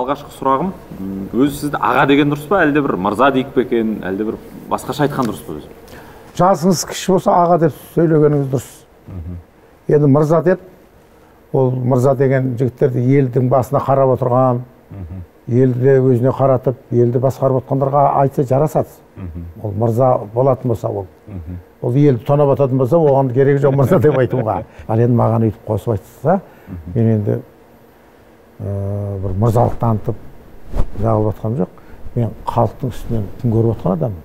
алғашқы сұрағым өзі сізді аға деген дұрыс па әлде бір мырза дейік пе екен әлде бір басқаша айтқан дұрыс па өзі? Жасыңыз кіші болса аға деп сөйлегеніңіз дұрыс. Енді мырза деп ол мырза деген жігіттерді елдің басына қарап отырған елді өзіне қаратып елді басқарып отқандарға айтса жарасады. Ол мырза болатын болса ол. Ол елді тонап жататын болса оған керегі жоқ мырза деп айтуға. Ал енді маған өйтіп қосып айтса мен енді бір мырзалық танытып жағылып жатқаным жоқ. Мен халықтың үстінен күн көріп отқан адаммын.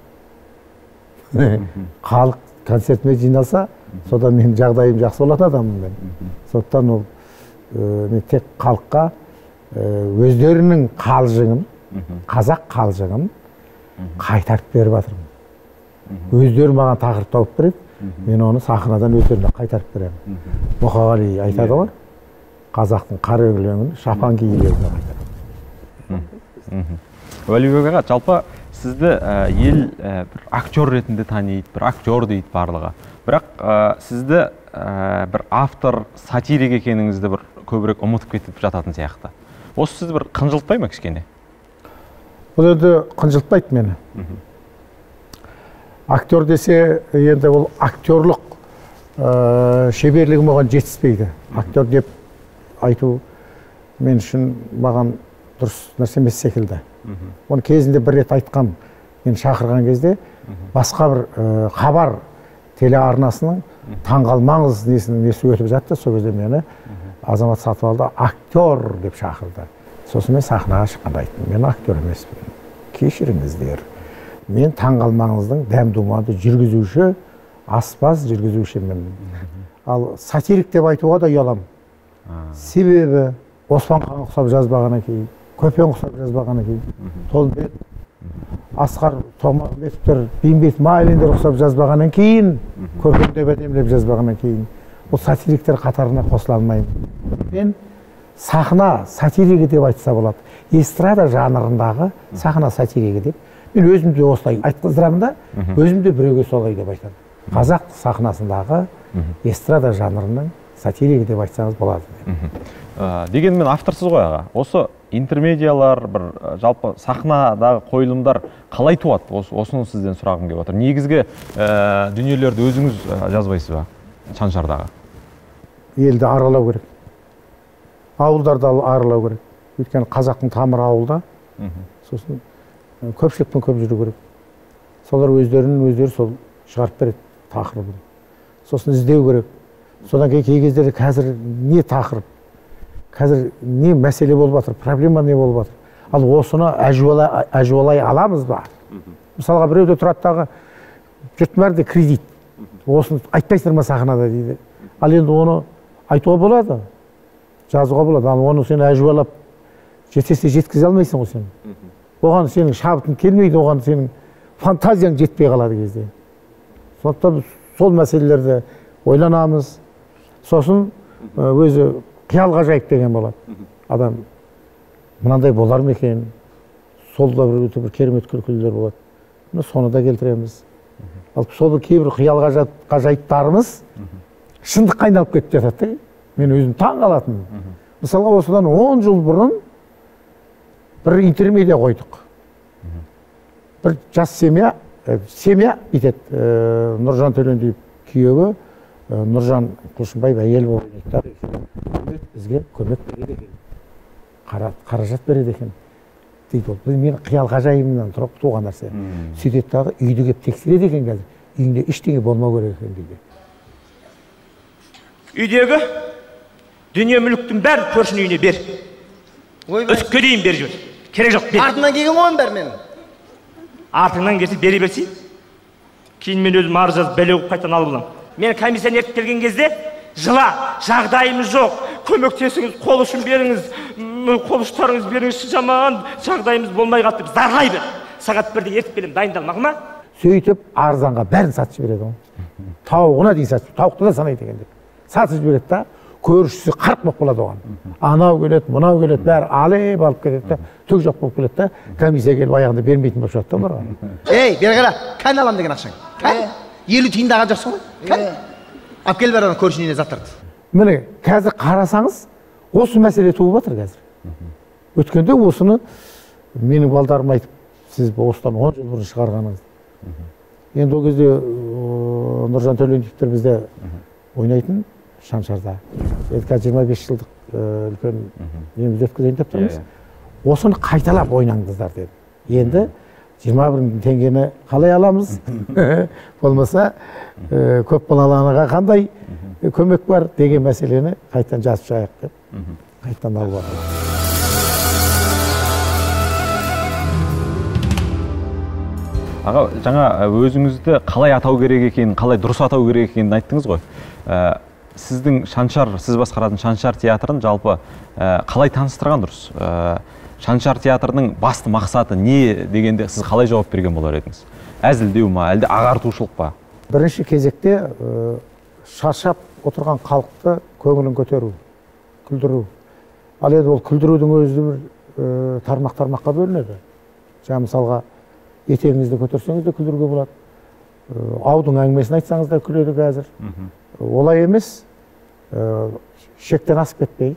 Халық концертіме жиналса содан менің жағдайым жақсы болатын адаммын мен. Сондықтан ол ә, мен тек халыққа ә, өздерінің қалжыңын қазақ қалжыңын қайтарып беріп жатырмын. Өздері маған тақырып тауып береді мен оны сахнадан өздеріне қайтарып беремін. Мұқағали айтады ғой қазақтың қара өлеңін шапан киелеріне қайтарамын уәлибек аға жалпы сізді ә, ел ә, бір актер ретінде таниды бір актер дейді барлығы. Бірақ ә, сізді бір автор сатирик екеніңізді бір көбірек ұмытып кетіп жататын сияқты. Осы сізді бір қынжылтпай ма кішкене? Бұл енді қынжылтпайды мені. Актер десе енді ол актерлық шеберлігім оған жетіспейді. Актер деп айту мен үшін маған дұрыс нәрсе емес секілді. Оны кезінде бір рет айтқам мен шақырған кезде басқа бір ә, хабар телеарнасының таңғалмаңыз несінің несі өтіп жатты сол кезде мені азамат сатыбалды актер деп шақырды. Сосын мен сахнаға шыққанда айттым мен актер емеспін кешіріңіздер мен таңғалмаңыздың дәм думанды жүргізуші аспаз жүргізушімін ал сатирик деп айтуға да ұяламын. Себебі оспанхан ұқсап жазбағаннан кейін көпен ұқсап жазбағаннан кейін толымбек асқар томағанбетовтер бейімбет майлиндер ұқсап жазбағаннан кейін көпен деп әдемілеп жазбағаннан кейін бұл сатириктер қатарына қосыла алмаймын. Мен сахна сатиригі деп айтса болады. Эстрада жанрындағы сахна сатиригі деп. Мен өзім де осылай айтқыздырамын да өзім де біреуге солай деп айтамын. Қазақ сахнасындағы эстрада жанрының сатиригі деп айтсаңыз болады ә, дегенмен авторсыз ғой аға. Осы интермедиялар бір ә, жалпы сахнадағы қойылымдар қалай туады? Осы, осыны сізден сұрағым келіп отыр. Негізгі ә, дүниелерді өзіңіз ә, жазбайсыз ба? Шаншардағы елді аралау керек. Ауылдарды ал- аралау керек. Өйткені қазақтың тамыры ауылда. Сосын көпшілікпен көп жүру керек. Солар өздерінің өздері сол шығарып береді тақырыбын. Сосын іздеу керек. Содан кейін кей кездерде қазір не тақырып қазір не мәселе болып жатыр проблема не болып жатыр? Ал осыны әжуалай, әжуалай аламыз ба? Мысалға біреуде тұрады дағы жұрттың кредит. Осыны айтпайсыңдар ма сахнада дейді. Ал енді оны айтуға болады жазуға болады. Ал оны сен әжуалап жетесіне жеткізе алмайсың ғой сен. Оған сенің шабытың келмейді оған сенің фантазияң жетпей қалады кезде. Сондықтан сол мәселелерді ойланамыз сосын өзі қиял ғажайып деген болады адам мынандай болар ма екен? Сол да бір өте бір керемет күлкілер болады. Міне соны да келтіреміз. Ал сол кейбір қиял ғажайыптарымыз шындыққа айналып кетіп жатады да. Мен өзім таң қалатынмын. Мысалға осыдан он жыл бұрын бір интермедиа қойдық. Бір жас семья ә, семья бүйтеді ә, нұржан төлендиев күйеуі. Нұржан құлшынбаев әйел болып ойнайды да бізге көмек береді екен. Қара, қаражат береді екен. Дейді ол бұл менің қиял ғажайыбымнан тұрып туған нәрсе сөйтеді дағы үйді келіп тексереді екен қазір. Үйіңде ештеңе болмау керек екен дейді. Үйдегі дүние мүліктің бәрін көршінің үйіне бер. Ойбай үтікке дейін беріп жібер. Керек жоқ бер. Артынан келген ғой оның бәрі менің. Артыңнан келсе бере берсейші кейін мен өзім арыз жазып бәле қылып қайтадан алып аламын мен комиссияны ертіп келген кезде жыла жағдайымыз жоқ көмектесіңіз қол ұшын беріңіз қол ұштарыңыз беріңізші жаман жағдайымыз болмай қалды деп зарлай бер сағат бірде ертіп келемін дайындал мақұл ма? Сөйтіп арзанға бәрін сатып жібереді ғой тауығына дейін сатып тауықты да санайды екен деп. Сатып жібереді да көршісі қарқ болып қалады оған. Анау келеді мынау келеді бәрі алеп алып кетеді да түк жоқ болып келеді да комиссия келіп аяғында бермейтін болып шығады да оларға ей бері қара кән аламын деген ақшаң. Елу тиын алған жоқсың ғой. Кән алып кел бері ана көршінің үйіне заттарды. Міне қазір қарасаңыз осы мәселе туып жатыр қазір. Өткенде осыны менің балдарым айтып сіз осыдан он жыл бұрын шығарғаныңыз. Енді ол кезде нұржан төлендиевтер бізде ойнайтын шаншарда енді қазір жиырма бес жылдық үлкен немізді өткізейін деп тұрмыз. Осыны қайталап ойнаңыздар деді. Енді жиырма бір мың теңгені қалай аламыз? Болмаса ә, көп балалы анаға қандай көмек бар деген мәселені қайтадан жазып шығайық деп. Қайтадан алып аға жаңа ә, өзіңізді қалай атау керек екенін қалай дұрыс атау керек екенін айттыңыз ғой. Ә, сіздің шаншар сіз басқаратын шаншар театрын жалпы ә, қалай таныстырған дұрыс? Шаншар театрының басты мақсаты не дегенде сіз қалай жауап берген болар едіңіз? Әзілдеу ма әлде ағартушылық па? Бірінші кезекте ә, шаршап отырған халықты көңілін көтеру күлдіру. Ал енді ол күлдірудің өзі бір ә, тармақ тармаққа бөлінеді. Жаңа мысалға етегіңізді көтерсеңіз де күлдіруге болады. Ә, аудың әңгімесін айтсаңыз да күледі қазір. Олай емес ә, шектен асып кетпей.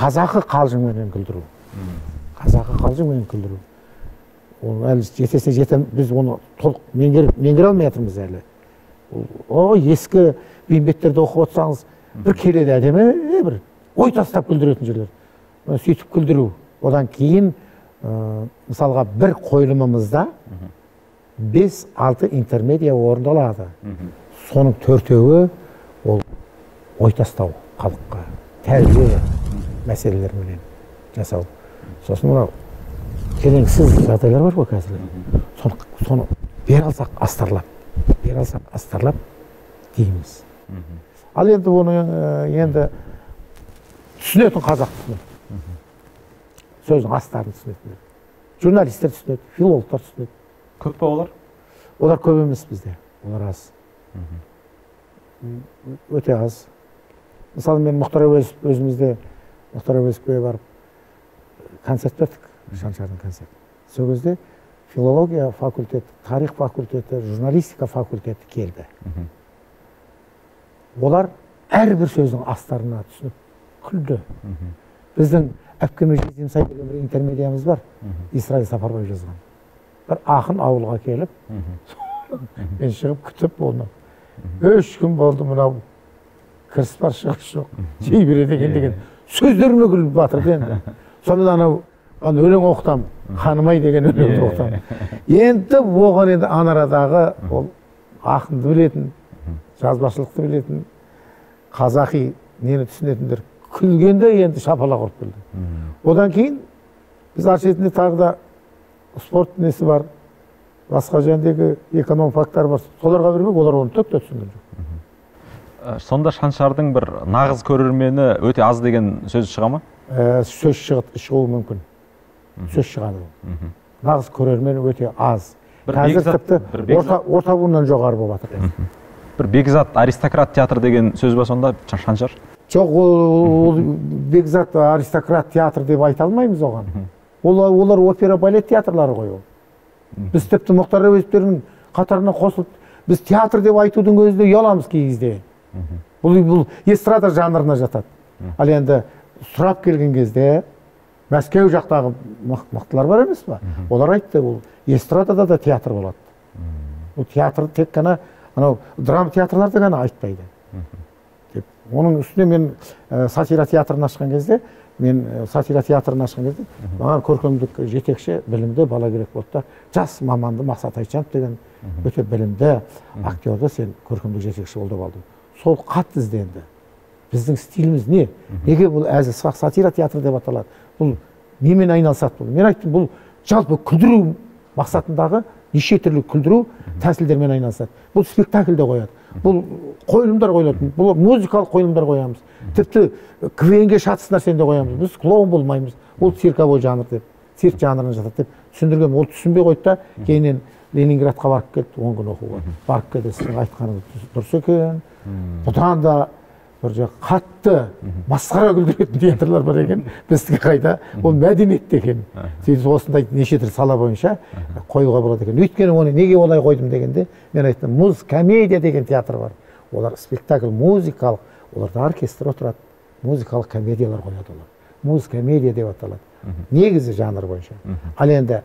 Қазақы қалжыңменен күлдіру. Қазақы қалжыңменен күлдіру. Ол әлі жетесіне жетем біз оны толық меңгеріп меңгере алмай жатырмыз әлі о ескі бейімбеттерді оқып отырсаңыз бір келеді әдемі бір ой тастап күлдіретін жерлер. Сөйтіп күлдіру. Одан кейін мысалға бір қойылымымызда бес алты интермедия орындалады. Соның төртеуі ол ой тастау халыққа. Тәрбие. Мәселелеріменен жасау. Сосын мынау келеңсіз жағдайлар бар ғой қазір. Соны, соны бере алсақ астарлап бере алсақ астарлап дейміз. Ал енді оны ә, енді түсінетін қазақ түсінеді сөздің астарын түсінетіндер журналистер түсінеді филологтар түсінеді. Көп па олар? Олар көп емес бізде. Олар аз. Өте аз. Мысалы мен мұхтар әуезов өзімізде мұхтар әуезовке барып концерт бердік шаншардың концерті сол кезде филология факультеті тарих факультеті журналистика факультеті келді олар әрбір сөздің астарына түсініп күлді. Біздің әпкеме жетімсай деген бір интермедиямыз бар. Исраил сапарбай жазған. Бір ақын ауылға келіп мен шығып күтіп оны үш күн болды мынау кіріс бар шығыс жоқ жей береді екен деген. Сөздеріме күліп батырды енді. Сонымен анау ана өлең оқытамын ханым ай деген өлеңді оқытамын енді оған енді анарадағы ол ақынды білетін жазбашылықты білетін қазақи нені түсінетіндер күлгенде енді шапалақ ұрып келді. Одан кейін біз арт шетінде тағы да спорт несі бар басқа жәндегі эконом фактор бар соларға бермек олар оны түк те түсінген жоқ. Ә, сонда шаншардың бір нағыз көрермені өте аз деген сөз шыға ма? Ә, сөз шығып шығуы мүмкін. Сөз шығады ол. Нағыз көрермен өте аз. Қазір тіпті орта, орта буыннан жоғары болып жатыр бір бекзат аристократ театр деген сөз ба сонда Ша- шаншар? Жоқ ол, ол бекзат аристократ театр деп айта алмаймыз оған. Олар, олар опера балет театрлары ғой ол. Біз тіпті мұхтар әуезовтердің қатарына қосылып біз театр деп айтудың өзіне ұяламыз кей кезде. Бұл бұл эстрада жанрына жатады. Ал енді сұрап келген кезде мәскеу жақтағы мық- мықтылар бар емес па? Олар айтты бұл эстрадада да театр болады. Бұл театр тек қана анау драма театрларды ғана айтпайды. Деп. Оның үстіне мен ә, сатира театрын ашқан кезде мен ә, сатира театрын ашқан кезде маған көркемдік жетекші білімді бала керек болды да жас маманды мақсат айтжанов деген өте білімді актерді сен көркемдік жетекші бол деп алдым сол қатты ізденді. Біздің стиліміз не? Неге бұл әзіл са- сатира театры деп аталады? Бұл немен айналысады бұл? Мен айттым бұл жалпы күлдіру мақсатындағы неше түрлі күлдіру тәсілдермен айналысады. Бұл спектакль де қояды. Бұл қойылымдар қойылады бұл музыкалық қойылымдар қоямыз. Тіпті квн ге шатыс нәрсені де қоямыз. Біз клоун болмаймыз. Ол цирковой жанр деп цирк жанрына жатады деп түсіндіргенмін. Ол түсінбей қойды да кейіннен ленинградқа барып кетті он күн оқуға. Барып келді сіздің айтқаныңыз дұрыс екен. Бұдан да бір қатты масқара күлдіретін театрлар бар екен. Біздікі қайда? Ол мәдениет екен. Сөйтіп осындай неше түрлі сала бойынша қоюға болады екен. өйткені оны неге олай қойдым дегенде мен айттым муз комедия деген театр бар. олар спектакль музыкалық оларда оркестр отырады. музыкалық комедиялар қояды олар. музыка медиа деп аталады. Негізі жанр бойынша. Ал енді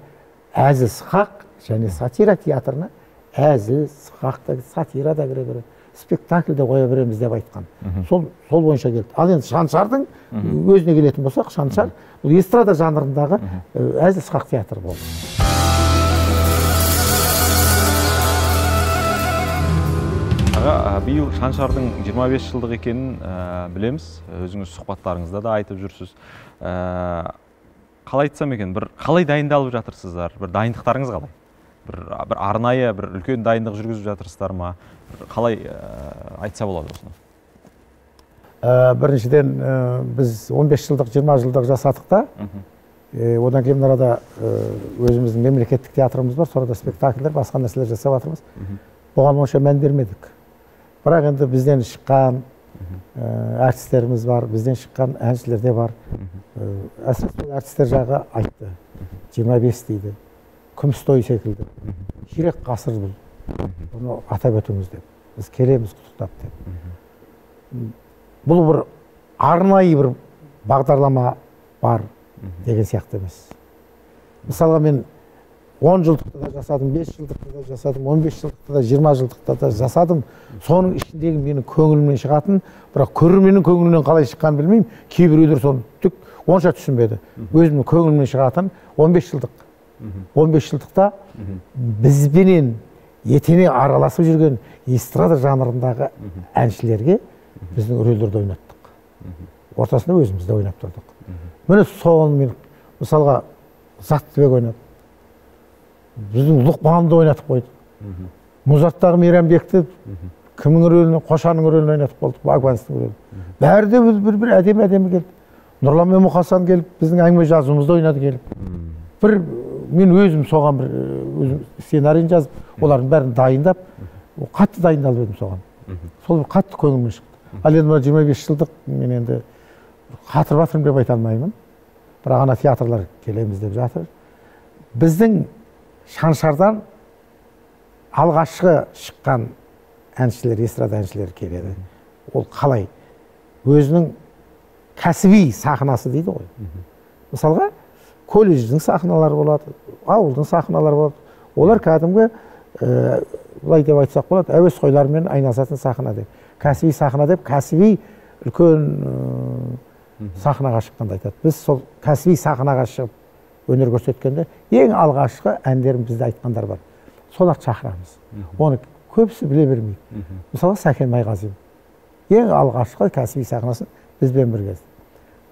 әзіл сықақ және сатира театрына әзіл сықақ та сатира да кіре береді. Спектакль де қоя береміз деп айтқан. Сол сол бойынша келді. Ал енді шаншардың өзіне келетін болсақ шаншар бұл эстрада жанрындағы ә, әзіл сықақ театр болды. Аға биыл шаншардың 25 жылдық екенін ә, білеміз. Өзіңіз сұхбаттарыңызда да айтып жүрсіз. Ә, қалай айтсам екен бір қалай дайындалып жатырсыздар? бір дайындықтарыңыз қалай? Бір, бір арнайы бір үлкен дайындық жүргізіп жатырсыздар ма? Қалай ә, айтса болады осыны? Ә, біріншіден ә, біз 15 жылдық 20 жылдық жасадық та. Е, одан кейін мына арада ә, өзіміздің мемлекеттік театрымыз бар сонда спектакльдер басқа нәрселер жасап жатырмыз. Бұған онша мән бермедік. Бірақ енді бізден шыққан ә, әртістеріміз бар бізден шыққан әншілер де бар. Ә, әсіресе әртістер жағы айтты. 25 дейді. Күміс той секілді. Ширек ғасыр бұл бұны атап өтіңіз деп біз келеміз құттықтап деп бұл бір арнайы бір бағдарлама бар деген сияқты емес мысалға мен 10 жылдықты да жасадым 5 жылдықты да жасадым 15 жылдықты да 20 жылдықты да жасадым соның ішіндегі менің көңілімнен шығатын бірақ көрерменнің көңілінен қалай шыққанын білмеймін кейбіреулер соны түк онша түсінбеді өзімнің көңілімнен шығатын 15 жылдық 15 жылдықта бізбенен етене араласып жүрген эстрада жанрындағы әншілерге біздің рөлдерді ойнаттық. Ортасында өзіміз де ойнап тұрдық. Міне соны мен мысалға заттыбек ойнады біздің лұқманды ойнатып қойды мұзаттағы мейрамбекті кімнің рөлін қошанның рөлін ойнатып қойдық багванстың рөлін. Бәрі де бір, бір әдемі әдемі келді. Нұрлан мен мұқасан келіп біздің әңгіме жазуымызды ойнады келіп. Бір мен өзім соған бір өзім сценарийін жазып олардың бәрін дайындап қатты дайындалып едім соған. Сол бір қатты көңіліме шықты ал енді мына жиырма бес жылдық мен енді қатырып жатырмын деп айта алмаймын. Бірақ ана театрлар келеміз деп жатыр. Біздің шаншардан алғашқы шыққан әншілер эстрада әншілері келеді. Ол қалай? Өзінің кәсіби сахнасы дейді ғой. Мысалға колледждің сахналары болады ауылдың сахналары болады. Олар кәдімгі ә, былай деп айтсақ болады әуесқойлармен айналысатын сахна деп. Кәсіби сахна деп кәсіби үлкен ә, сахнаға шыққанды айтады. Біз сол кәсіби сахнаға шығып өнер көрсеткенде ең алғашқы әндерін бізде айтқандар бар. Соларды шақырамыз. Оны көбісі біле бермейді. Мысалы сәкен майғазин. Ең алғашқы кәсіби сахнасын бізбен бірге.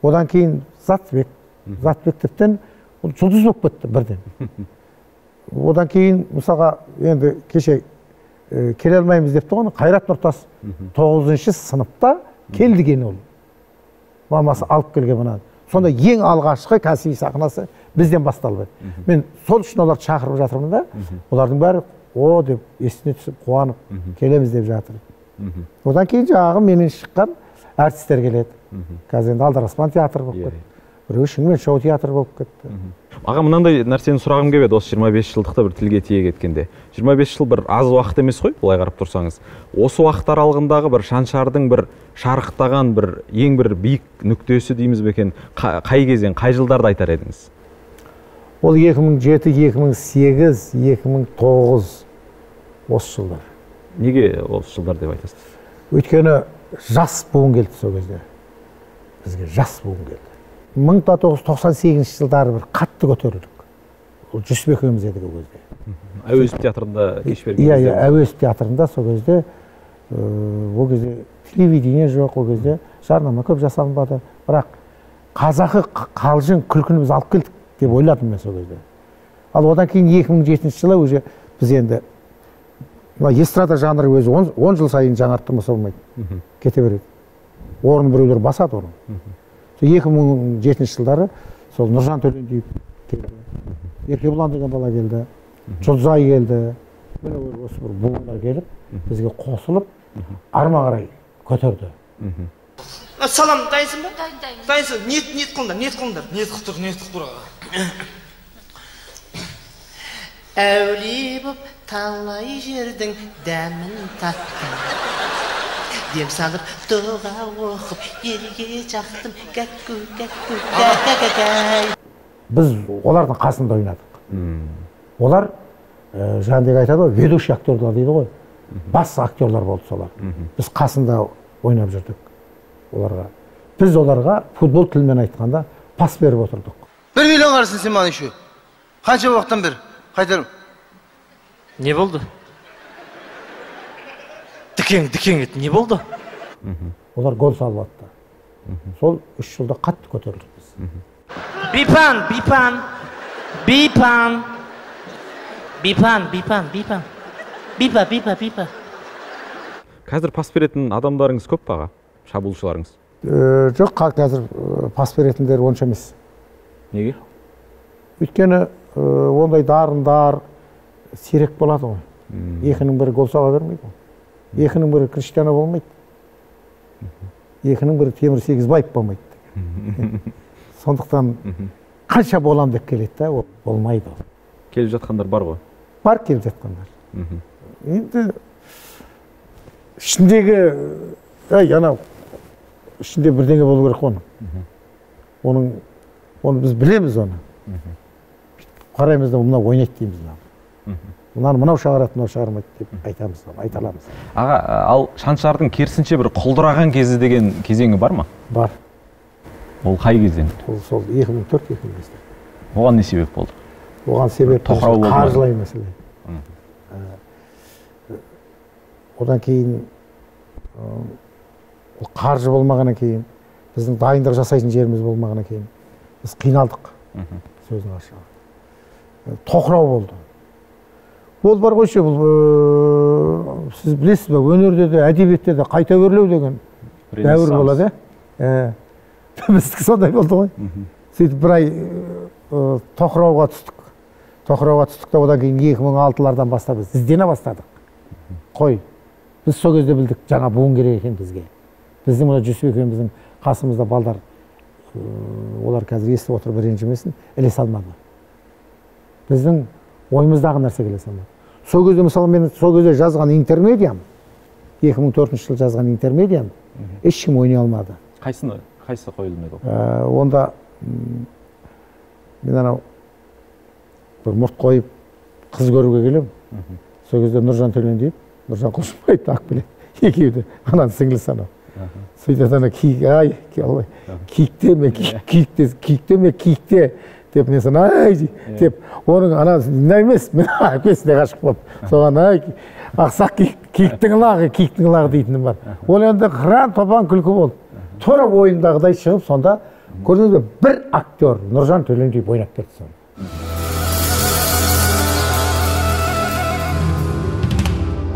Одан кейін заттыбек заттыбек тіптен ол жұлдыз болып кетті бірден. Одан кейін мысалға енді кеше ә, келе алмаймыз депті ғой қайрат нұртас тоғызыншы сыныпта кел деген ол. Мамасы алып келген мына. Сонда ең алғашқы кәсіби сахнасы бізден басталып еді. Мен сол үшін оларды шақырып жатырмын да. Олардың бәрі о! деп есіне түсіп қуанып келеміз деп жатыр. Одан кейін жаңағы менен шыққан әртістер келеді. Қазір енді алдараспан театры болып кетті. Біреуі шымкент шоу театры болып кетті. Аға мынандай нәрсені сұрағым келіп еді осы 25 жылдықты бір тілге тиек еткенде. 25 жыл бір аз уақыт емес қой былай қарап тұрсаңыз. Осы уақыт аралығындағы бір шаншардың бір шарықтаған бір ең бір биік нүктесі дейміз бе екен? Қа- қай кезең қай жылдарды айтар едіңіз? Ол 2007 2008 2009 осы жылдар. Неге осы жылдар деп айтасыз? Өйткені жас буын келді сол кезде. Бізге жас буын келді. Мың тоғыз жүз тоқсан сегізінші жылдары бір қатты көтерілдік. Ол жүсіп екеуміз едік ол кезде. Әуезов театрында кеш берген иә иә әуезов театрында сол кезде ыыы, ол кезде телевидение жоқ ол кезде жарнама көп жасалынбады. Бірақ қазақы қалжың күлкіні біз алып келдік деп ойладым мен сол кезде. Ал одан кейін 2007 жылы уже біз енді мына эстрада жанры өзі 10, 10 жыл сайын жаңартылмаса болмайды. Кете береді. Орнын біреулер басады оны сол 2007 жылдары сол нұржан төлендиев келді. Еркебұлан деген бала келді. Жұлдызай келді. Міне осы бір буындар келіп бізге қосылып арма қарай көтерді. Салам дайынсың ба? Дайындаймын. дайынсың. Ниет ниет қылыңдар ниет қылыңдар. Ниет қылып тұр ниет қылып тұр әулие боп талай жердің дәмін таттым дем салып дұға оқып елге жақтым гәкку гәкку гәгәгәй біз олардың қасында ойнадық. Олар ә, жаңағыдегі айтады ғой ведущий актерлар дейді ғой. Бас актерлар болды солар. Біз қасында ойнап жүрдік оларға. Біз оларға футбол тілімен айтқанда пас беріп отырдық. Бір миллион қарсың сен маған еще. Қанша уақыттан бері? Қайтарым. Не болды? Дікең дікең еді не болды? Олар гол салып жатты сол үш жылда қатты көтерілдік біз. Бипан бипан бипан бипан бипан бипан. Бипа бипа бипа. Қазір пас беретін адамдарыңыз көп па аға? Шабуылшыларыңыз? Э, жоқ қа- қазір э, пас беретіндер онша емес. Неге? Өйткені э, ондай дарындар сирек болады ғой. Екінің бірі гол соға бермейді ғой. Екінің бірі криштиано болмайды. Екінің бірі темір сегізбаев болмайды. Сондықтан қанша болам деп келеді да ол болмайды ол. Келіп жатқандар бар ғой? Бар келіп жатқандар. Енді ішіндегі ей анау ішінде бірдеңе болу керек қой оның. Оның оны біз білеміз оны. Қараймыз да мынау ойнайды дейміз мынау. Мынаны мынау шығарады мынау шығармайды деп айтамыз айта аламыз. Аға ал шаншардың керісінше бір құлдыраған кезі деген кезеңі бар ма? Бар. Ол қай кезең? Ол сол екі мың төрт екі мың бесте. Оған не себеп болды? Оған себеп тоқырау болды қаржылай мәселе. Ә, одан кейін ол қаржы болмағаннан кейін біздің дайындық жасайтын жеріміз болмағаннан кейін біз қиналдық. Сөздің ашығы тоқырау болды. Ол бар ғой ше бұл ы, сіз білесіз ба өнерде де әдебиетте де қайта өрлеу деген дәуір болады иә Ә, біздікі сондай болды ғой. Сөйтіп бір ай ы, тоқырауға түстік. Тоқырауға түстік та одан кейін екі мың алтылардан бастап біз іздене бастадық. Қой біз сол кезде білдік жаңа буын керек екен бізге. Біздің мына жүсіп екеуміздің қасымызда балдар олар қазір естіп отыр ренжімесін ілесе алмады біздің ойымыздағы нәрсеге ілесе алмады сол кезде мысалы мен сол кезде жазған интермедиям екі мың төртінші жылы жазған интермедиям ешкім ойнай алмады. Қайсыны қайсысы қойылмайды ол? Ә, онда мен анау бір мұрт қойып қыз көруге келемін. Сол кезде нұржан төлендиев нұржан құлшынбаев ақбілет екеуі де ананың сіңлісі анау. Сөйтеді ана киік ай киікте ме киік- киікте киікте ме киікте деп мен соны ай деп оның ана мына емес мен әкесіне ғашық болып соған ай ақсақ киік киіктің лағы киіктің лағы дейтінім бар. Ол енді қыран топан күлкі болды тура ойымдағыдай шығып сонда көрдіңіз бе бір актер нұржан төлендиев ойнап берді соны.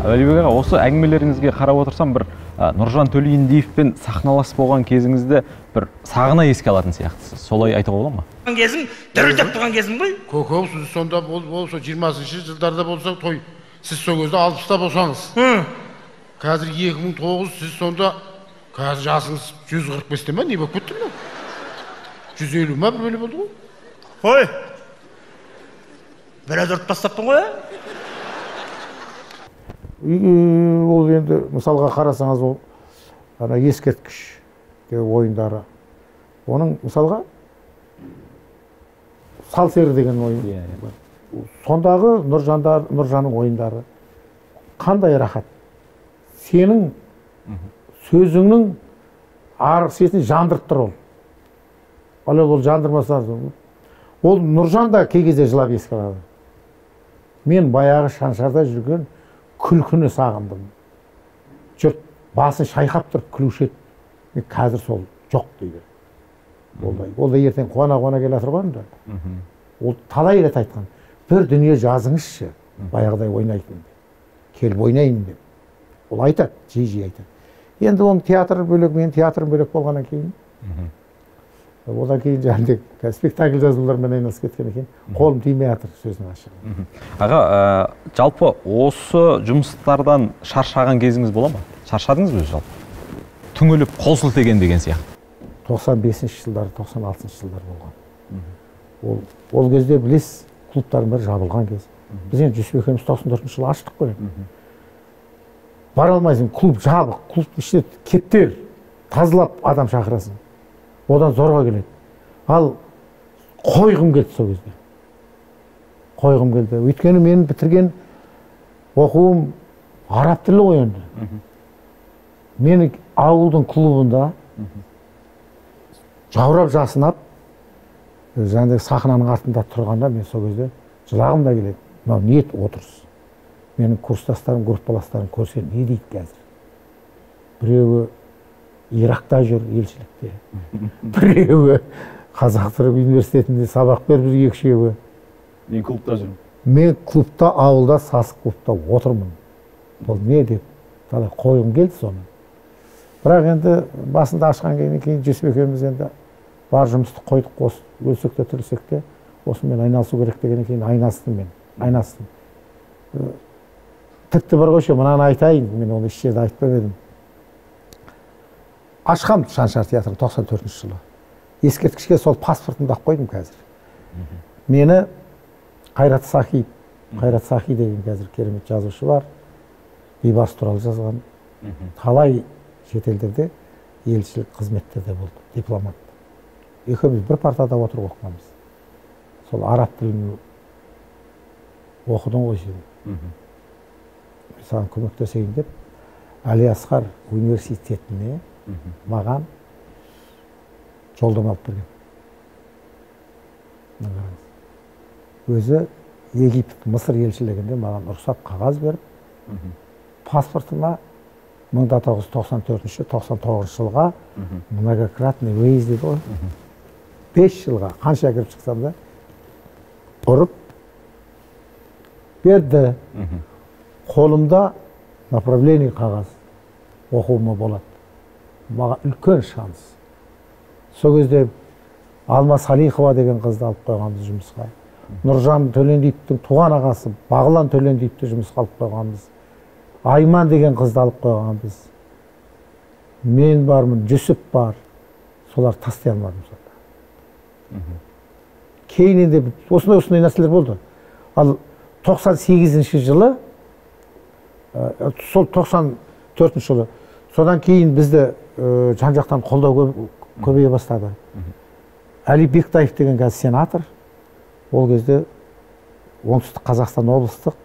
Әлібек аға осы әңгімелеріңізге қарап отырсам бір ә, нұржан төлендиевпен сахналас болған кезіңізді бір сағына еске алатын сияқтысыз. Солай айтуға бола ма? Кезім дірілдеп тұрған кезім ғой. Көкем сіз сонда бол болса жиырмасыншы жылдарда болса той. Сіз сол кезде алпыста болсаңыз. Қазір екі мың тоғыз сіз сонда қазір жасыңыз жүз қырық бесте ма не болып кетті мынау жүз елу ма біреулер болды ғой? Қой біраз ұрып тастаппын ғой ә? Ол енді мысалға қарасаңыз ол ана ескерткіш ойындары. Оның мысалға сал сері деген ойын. Бар. сондағы нұржандар нұржанның ойындары қандай рахат? Сенің сөзіңнің шетін жандырып тұр ол. Ал ол жандырмаса ол нұржан да кей кезде жылап еске алады. Мен баяғы шаншарда жүрген күлкіні сағындым. Жұрт басын шайқап тұрып күлуші еді. Қазір сол жоқ дейді. Олдай ол да ертең қуана қуана келе жатыр ғой енді ол талай рет айтқан. Бір дүние жазыңызшы баяғыдай ойнайтын келіп ойнайын деп ол айтады жиі жиі айтады. Енді оның театр бөлек менің театрым бөлек болғаннан кейін одан кейін жаңағыдай спектакль жазулармен айналысып кеткеннен кейін қолым тимей жатыр сөздің ашығы аға ә, жалпы осы жұмыстардан шаршаған кезіңіз бола ма шаршадыңыз ба жалпы түңіліп қол сілтеген деген сияқты тоқсан бесінші жылдары тоқсан алтыншы жылдар болған ол ол кезде білесіз клубтардың бәрі жабылған кез біз енді жүсіп екеуміз тоқсан төртінші жылы аштық қой бара алмайсың клуб жабық клубтың ішінде кептер тазалап адам шақырасың одан зорға келеді. Ал қойғым келді сол кезде. Қойғым келді. Өйткені мен бітірген оқуым араб тілі ғой енді. Мені ауылдың клубында жаурап жасынап жаңағыдай сахнаның артында тұрғанда мен сол кезде жылағым да келеді. Мынау не отырыс. Менің курстастарым группаластарым көрсе не дейді қазір? Біреуі иракта жүр елшілікте. Біреуі қазақ түрік университетінде сабақ беріп жүр екі үшеуі мен клубта жүрмін. Мен клубта ауылда сасық клубта отырмын. Бұл не деп? Талай қойғым келді соны. Бірақ енді басында ашқаннан кейін жүсіп екеуміз енді бар жұмысты қойдық осы өлсек те тірілсек те осымен айналысу керек дегеннен кейін айналыстым мен айналыстым тіпті бар ғой ше мынаны айтайын мен оны еш жерде айтпап едім ашқам шаншар театрын тоқсан төртінші жылы. Ескерткішке сол паспортымды алып қойдым қазір. Мені қайрат сахи қайрат сахи деген қазір керемет жазушы бар. Бейбарыс туралы жазған. Талай шетелдерде елшілік қызметтерде болды дипломат. Екеуміз бір партада отырып оқығанбыз сол араб тілін оқыдың ғой сен. Саған көмектесейін деп. Әли асқар университетіне маған жолдама алып берген өзі египет мысыр елшілігінде маған рұқсат қағаз беріп паспортыма мың да тоғыз жүз тоқсан төртінші тоқсан тоғызыншы жылға многократный выезд дейді ғой. Бес жылға қанша кіріп шықсам да ұрып берді. Қолымда направление қағаз оқуыма болады. Маған үлкен шанс. Сол кезде алма салихова деген қызды алып қойғанбыз жұмысқа. Нұржан төлендиевтің туған ағасы бағлан төлендиевті жұмысқа алып қойғанбыз. Айман деген қызды алып қойғанбыз. Мен бармын жүсіп бар. Солар тастай алмадым сонда. Кейін енді осындай осындай нәрселер болды. Ал 98 жылы ә, сол 94 жылы содан кейін бізді ә, жан жақтан қолдау көбейе бастады. Әли бектаев деген қазір сенатор. Ол кезде оңтүстік қазақстан облыстық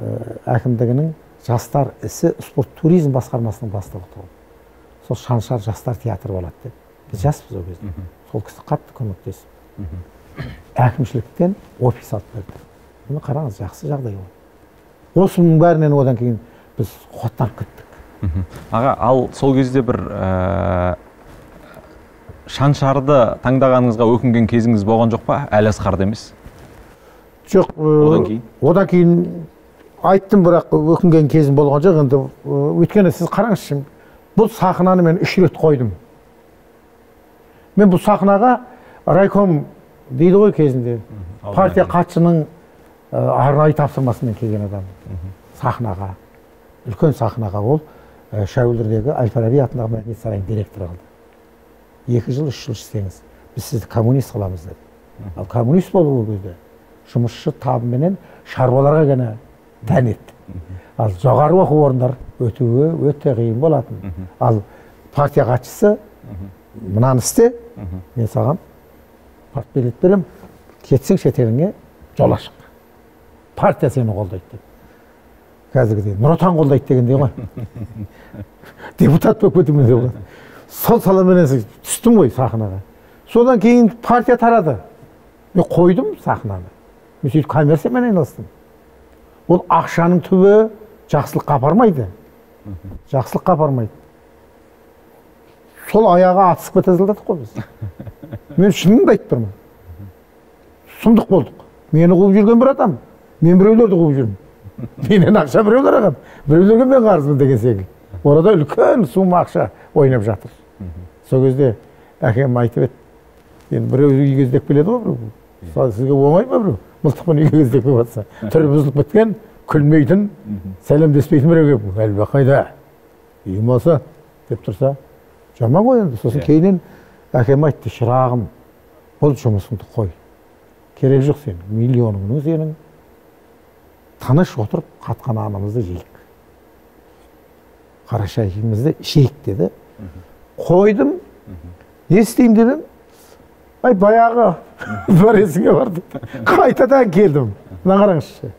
ә, әкімдігінің жастар ісі спорт туризм басқармасының бастығы тұғын сол шаншар жастар театры болады деп. Біз жаспыз ол кезде. Сол кісі қатты көмектесіп. Әкімшіліктен офис алып берді. Міне қараңыз жақсы жағдай ғой осының бәрінен одан кейін біз қуаттанып кеттік. Аға ал сол кезде бір ә, шаншарды таңдағаныңызға өкінген кезіңіз болған жоқ па? Әл асқарды емес? Жоқ Одан кейін? одан кейін айттым бірақ өкінген кезім болған жоқ. Енді өйткені сіз қараңызшы бұл сахнаны мен үш рет қойдым. Мен бұл сахнаға райком дейді ғой кезінде. Партия хатшының э, арнайы тапсырмасымен келген адам. Сахнаға үлкен сахнаға ол. ә, шәуілдірдегі әл фараби атындағы мәдениет сарайының директоры қылды екі жыл үш жыл істеңіз. Біз сізді коммунист қыламыз деді. Ал коммунист болу ол кезде жұмысшы табыменен шаруаларға ғана тән еді. Ал жоғары оқу орындар өтуі өте қиын болатын. Ал партия хатшысы мынаны істе. Мен саған партбилет беремін кетсең шетеліңе жол ашық. Партия сені қолдайды деп. Қазіргідей нұр отан қолдайды дегендей ғой. Депутат болып деп ғой сол саламенен түстім ғой сахнаға. Содан кейін партия тарады. Мен қойдым сахнаны. Мен сөйтіп коммерциямен айналыстым. Ол ақшаның түбі жақсылыққа апармайды. Жақсылыққа апармайды. Сол аяғы атысып кете жаздадық қой біз. Мен шынымды айтып тұрмын. Сұмдық болдық. Мені қуып жүрген бір адам. Мен біреулерді қуып жүрмін. Менен ақша біреулер алған біреулерге мен қарызбын деген секілді орада үлкен сумма ақша ойнап жатыр сол кезде әкем айтып еді енді біреу үйге іздеп келеді ғой біреу сізге оңай ма біреу мылтықпен үйге іздеп келіп жатса түрі бұзылып кеткен күлмейтін сәлемдеспейтін біреу келіп әлгі қайда үйім осы деп тұрса жаман ғой енді сосын кейіннен әкем айтты шырағым бұл жұмысыңды қой керек жоқ сен миллионыңның сенің тыныш отырып қатқан нанымызды жейік. Қара шайымызды ішейік деді. Қойдым не істеймін дедім? Ай баяғы двореціңе бардым. Қайтадан келдім. Мына қараңызшы.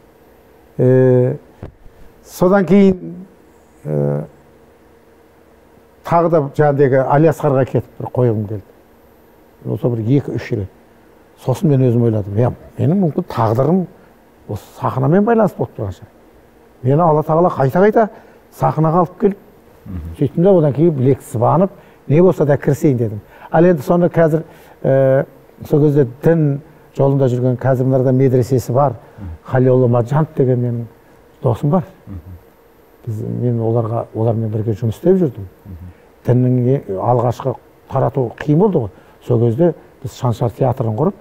Содан кейін тағы да жаңағыдегі алиасқарға кетіп бір қойғым келді. Осы бір екі үш рет сосын мен өзім ойладым иә менің мүмкін тағдырым осы сахнамен байланысты болып тұрған шығар мені алла тағала қайта қайта сахнаға алып келіп сөйттім да одан кейін білек сыбанып не болса да кірісейін дедім. Ал енді соны қазір ә, сол кезде дін жолында жүрген қазір мынада медресесі бар халиолла маджанов деген менің досым бар. Біз мен оларға олармен бірге жұмыс істеп жүрдім. Діннің алғашқы тарату қиын болды ғой. Сол кезде біз шаншар театрын құрып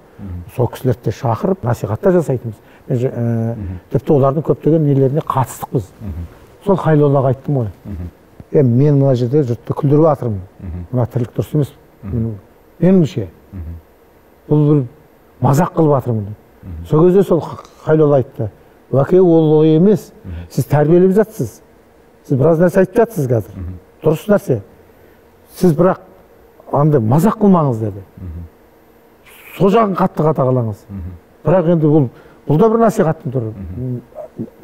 сол кісілерді де шақырып насихаттар жасайтынбыз. мен же- ә, тіпті олардың көптеген нелеріне қатыстық біз сол хайлоллаға айттым ғой. Е мен мына жерде жұртты күлдіріп жатырмын мына тірлік дұрыс емес. Менің- меніңше бұл бір мазақ қылып жатырмын деп сол кезде сол хайлолла айтты. Уәке ол олай емес. Сіз тәрбиелеп жатсыз. Сіз біраз нәрсе айтып жатсыз қазір. Дұрыс нәрсе. Сіз бірақ андай мазақ қылмаңыз деді. Сол жағын қатты қадағалаңыз. Бірақ енді бұл бұл да бір насихаттың түрі.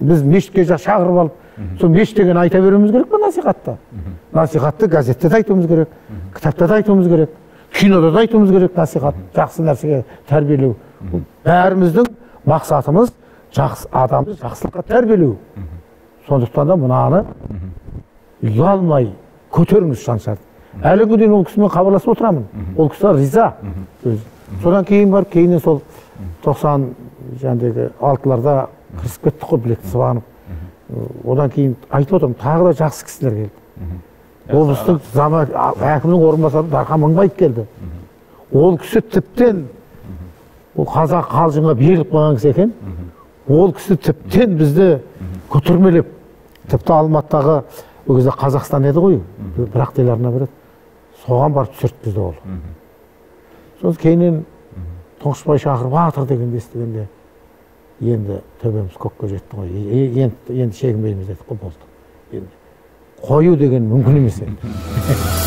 Біз мешітке шақырып алып сол мешіт деген айта беруіміз керек па насихатта? Насихатты газетте де айтуымыз керек кітапта да айтуымыз керек кинода да айтуымыз керек насихат. Жақсы нәрсеге тәрбиелеу. Бәріміздің мақсатымыз жақсы адамды жақсылыққа тәрбиелеу. Сондықтан да мынаны ұялмай көтеріңіз шаншарды әлі күнге дейін ол кісімен хабарласып отырамын. Ол кісі риза. Содан кейін барып кейіннен сол тоқсан жаңағыдегі алтыларда кірісіп кеттік қой білекті сыбанып. Одан кейін айтып отырмын тағы да жақсы кісілер келді. Облыстың зама әкімнің орынбасары дархан мыңбаев келді. Ол кісі тіптен ол қазақ қалжыңға беріліп қалған кісі екен. Ол кісі тіптен бізді көтермелеп тіпті алматыдағы ол кезде қазақстан еді ғой бір ақ телеарна береді соған барып түсірді ол. Сосын кейіннен тұңғышбай шақырып жатыр дегенді естігенде енді төбеміз көкке жетті ғой енді енді шегінбейміз дедік қой болды енді қою деген мүмкін емес енді.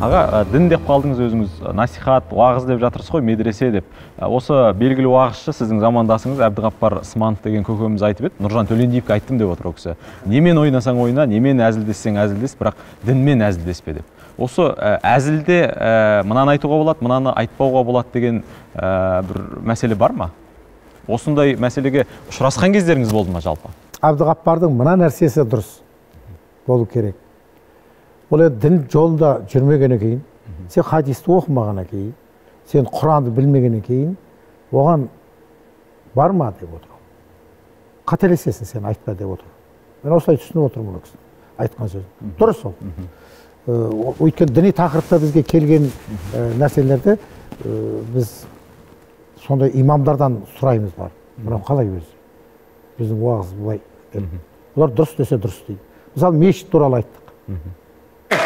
Аға дін деп қалдыңыз өзіңіз насихат уағыз деп жатырсыз ғой медресе деп. Осы белгілі уағызшы сіздің замандасыңыз әбдіғаппар сманов деген көкеміз айтып еді. Нұржан төлендиевке айттым деп отыр ол кісі. Немен ойнасаң ойна немен әзілдессең әзілдес бірақ дінмен әзілдеспе деп. Осы ә, әзілде ә, мынаны айтуға болады мынаны айтпауға болады деген ә, бір мәселе бар ма? Осындай мәселеге ұшырасқан кездеріңіз болды ма жалпы? Әбдіғаппардың мына нәрсесі дұрыс болу керек. Ол енді дін жолында жүрмегеннен кейін сен хадисті оқымағаннан кейін сен құранды білмегеннен кейін оған барма деп отыр қателесесің сен айтпа деп отыр мен осылай түсініп отырмын ол кісінің айтқан сөзін. Дұрыс ол. Э, өйткені діни тақырыпта бізге келген э, нәрселерді э, біз сондай имамдардан сұраймыз барып мынау қалай өзі? Біздің уағыз былай. Олар дұрыс десе дұрыс дейді. Мысалы мешіт туралы айттық.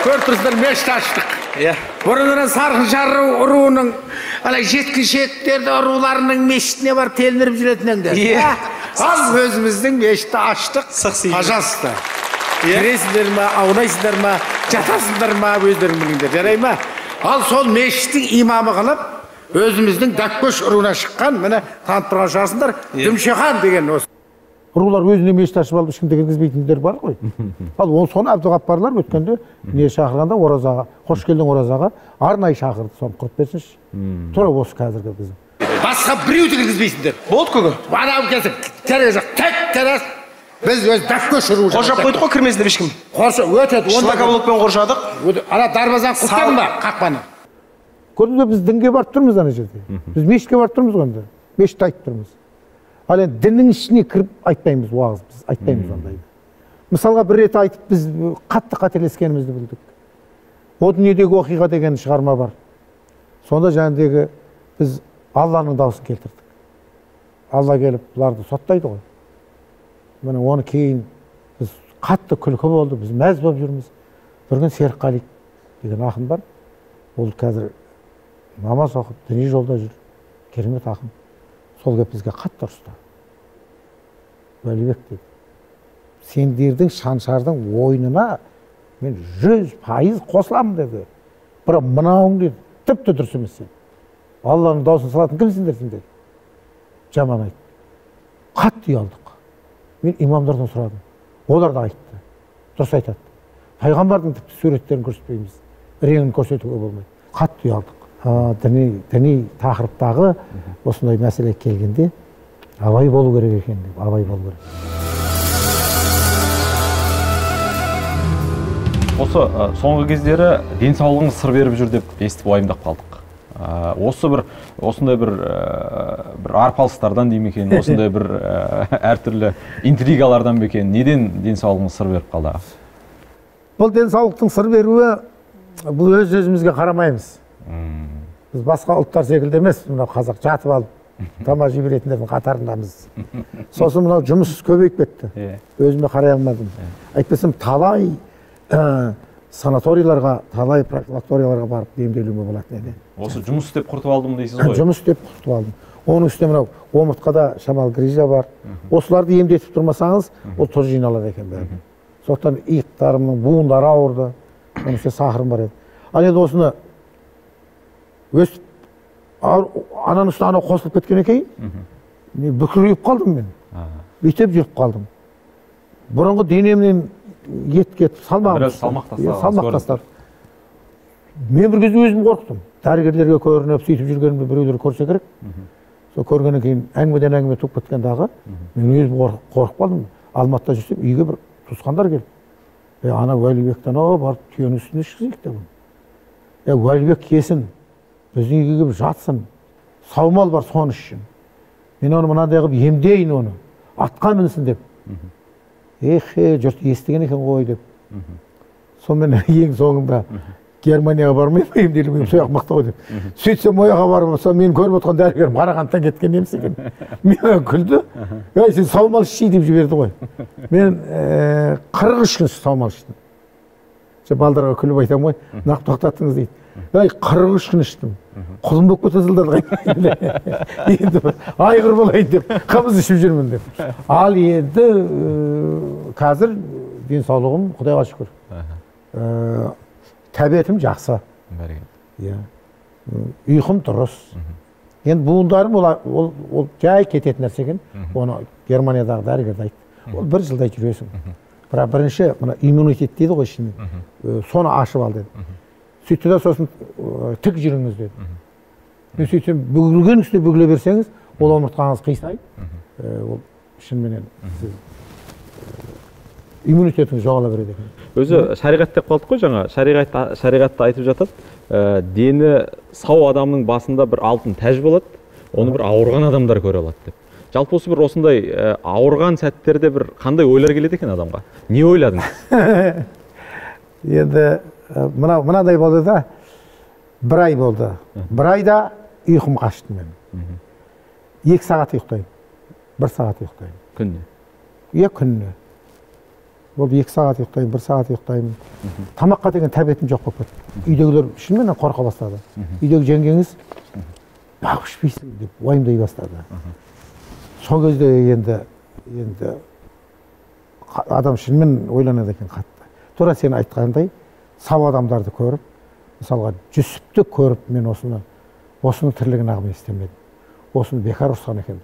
Көріп тұрсыздар мешіт аштық. Иә. Бұрыннан сарқыншар руының ана жеткіншектерді руларының мешітіне барып телміріп жүретіндіңдер иә. Ал өзіміздің мешітті аштық. Пожалуйста кіресіңдер ма аунайсыңдар ма жатасыңдар ма өздерің біліңдер жарай ма ал сол мешіттің имамы қылып өзіміздің дәккөш руынан шыққан міне танып тұрған шығарсыңдар дүмшехан деген осы рулар өзіне мешіт ашып алып ешкімді кіргізбейтіндер бар ғой ал ол соны әбдіғаппарлар өткенде не шақырғанда оразаға қош келдің оразаға арнайы шақырды соны құрып берсінші тура осы қазіргі біздің басқа біреуді кіргізбейсіңдер болды көке анау кезде терезе тек терез біз өз дәккөш ру қоршап қойдық қой кірмесін деп ешкім қоршап өтеді шлакоблокпен қоршадық Өте- ана дарбазаны құлттадың ба қақпаны көрдіңіз бе біз дінге барып тұрмыз ана жерде біз мешітке барып тұрмыз ғой енді мешітте айтып тұрмыз ал енді діннің ішіне кіріп айтпаймыз уағыз біз айтпаймыз ондайды мысалға бір рет айтып біз қатты қателескенімізді білдік о дүниедегі оқиға деген шығарма бар. Сонда жаңағыдегі біз алланың дауысын келтірдік. Алла келіп бұларды соттайды ғой. Міне оны кейін біз қатты күлкі болды біз мәз болып жүрміз. Бір күні серікқали деген ақын бар. Ол қазір намаз оқып діни жолда жүр. Керемет ақын. Сол келіп бізге қатты ұрысты. Уәлібек деді сендердің шаншардың ойынына мен жүз пайыз қосыламын деді. Бірақ мынауың деді тіпті дұрыс емес сен. Алланың даусын салатын кімсіңдер сендер? Жаман айтты қатты ұялдық. Мен имамдардан сұрадым олар да айтты. Дұрыс айтады. Пайғамбардың тіпті суреттерін көрсетпейміз. Реңін көрсетуге болмайды. Қатты ұялдық. Діни діни тақырыптағы осындай мәселе келгенде абай болу керек екен деп абай болу керек. Осы соңғы кездері денсаулығыңыз сыр беріп жүр деп естіп уайымдап қалдық. Ә, осы бір осындай бір ә, бір арпалыстардан дей ме екен осындай бір ә, әртүрлі интригалардан ба екен? Неден денсаулығыңыз сыр беріп қалды аға? Бұл денсаулықтың сыр беруі бұл өз өзімізге қарамаймыз. Біз басқа ұлттар секілді емес мынау қазақ жатып алып тамақ жей беретіндердің қатарындамыз. Сосын мынау жұмыс көбейіп кетті. Өзіме қарай алмадым. Әйтпесем талай ә, санаторийларға талай профилакторияларға барып емделуге болатын еді. Осы жұмыс істеп құртып алдым дейсіз ғой. жұмыс істеп құртып алдым. Оның үстіне мынау омыртқада шамалы грижа бар. Осыларды емдетіп тұрмасаңыз ол тұз жиналады екен бәрі. Сондықтан иықтарымның буындары ауырды. Оның үстіне сахарым бар еді. Ал енді осыны өстіп ананың үстіне анау қосылып кеткеннен кейін мен бүкірейіп қалдым мен. Бүйтіп жүріп қалдым. Бұрынғы денемнен ет кетіп салмағым салмақ салмақ көрінді. Мен бір кезде өзім қорықтым. Дәрігерлерге көрініп сөйтіп жүргенімді біреулер көрсе керек. Сол көргеннен кейін әңгімеден әңгіме туып кеткен дағы мен өзім қорқып, қалдым. Алматыда жүрсем үйге бір туысқандар келді. Е ана уәлибекті анау барып түйенің үстіне ішкізейік деп е уәлибек келсін біздің үйге келіп жатсын саумал бар соны ішсін. Мен оны мынандай қылып емдейін оны атқа мінсін деп эхе жұрт естіген екен ғой деп. Сонымен ең соңында германияға бармай ма емделуге сол жақ мықты ғой деп сөйтсем ол жаққа барып сол мені көріп отырған дәрігерім қарағандыдан кеткен емес екен маған күлді. Ей сен саумал ішші деп жіберді ғой. Мен ііі қырық үш күн саумал іштім. Сол балдарға күліп айтамын ғой нақ тоқтаттыңыз дейді. Ей қырық үш күн іштім құлын болып кете салдады ғой енді айғыр болайын деп қымыз ішіп жүрмін деп. Ал енді ііі, қазір денсаулығым құдайға шүкір. Тәбетім жақсы бәрекелді иә ұйқым дұрыс енді буындарым ол, ол, ол жай кететін нәрсе екен оны германиядағы дәрігер де айтты ол бір жылдай жүресің бірақ бірінші мына иммунитет дейді ғой ішінен соны ашып ал деді сөйтті да сосын тік жүріңіз деді мен сөйтсем бүгілген үстіне бүгіле берсеңіз ол омыртқаңыз қисайып э, ол шыныменен сіз, иммунитетіңіз жоғала береді екен өзі шариғат деп қалдық қой жаңа. Шариғат шариғатта айтып жатады ә, дені сау адамның басында бір алтын тәж болады оны бір ауырған адамдар көре алады деп. Жалпы осы бір осындай ә, ауырған сәттерде бір қандай ойлар келеді екен адамға? Не ойладыңыз? Енді ә, мынау мынадай болды да бір ай болды. Бір айда ұйқым қашты менің екі сағат ұйықтаймын. Бір сағат ұйықтаймын. Күніне? Иә күніне. Болды екі сағат ұйықтаймын бір сағат ұйықтаймын тамаққа деген тәбетім жоқ болып кетті. Үйдегілер шынымен қорқа бастады. Үйдегі жеңгеңіз неғып ішпейсің деп уайымдай бастады. Сол кезде енді енді адам шынымен ойланады екен қатты. Тура сен айтқандай сау адамдарды көріп мысалға жүсіпті көріп мен осыны осының тірлігін мен істемедім осыны бекар ұрысқан екен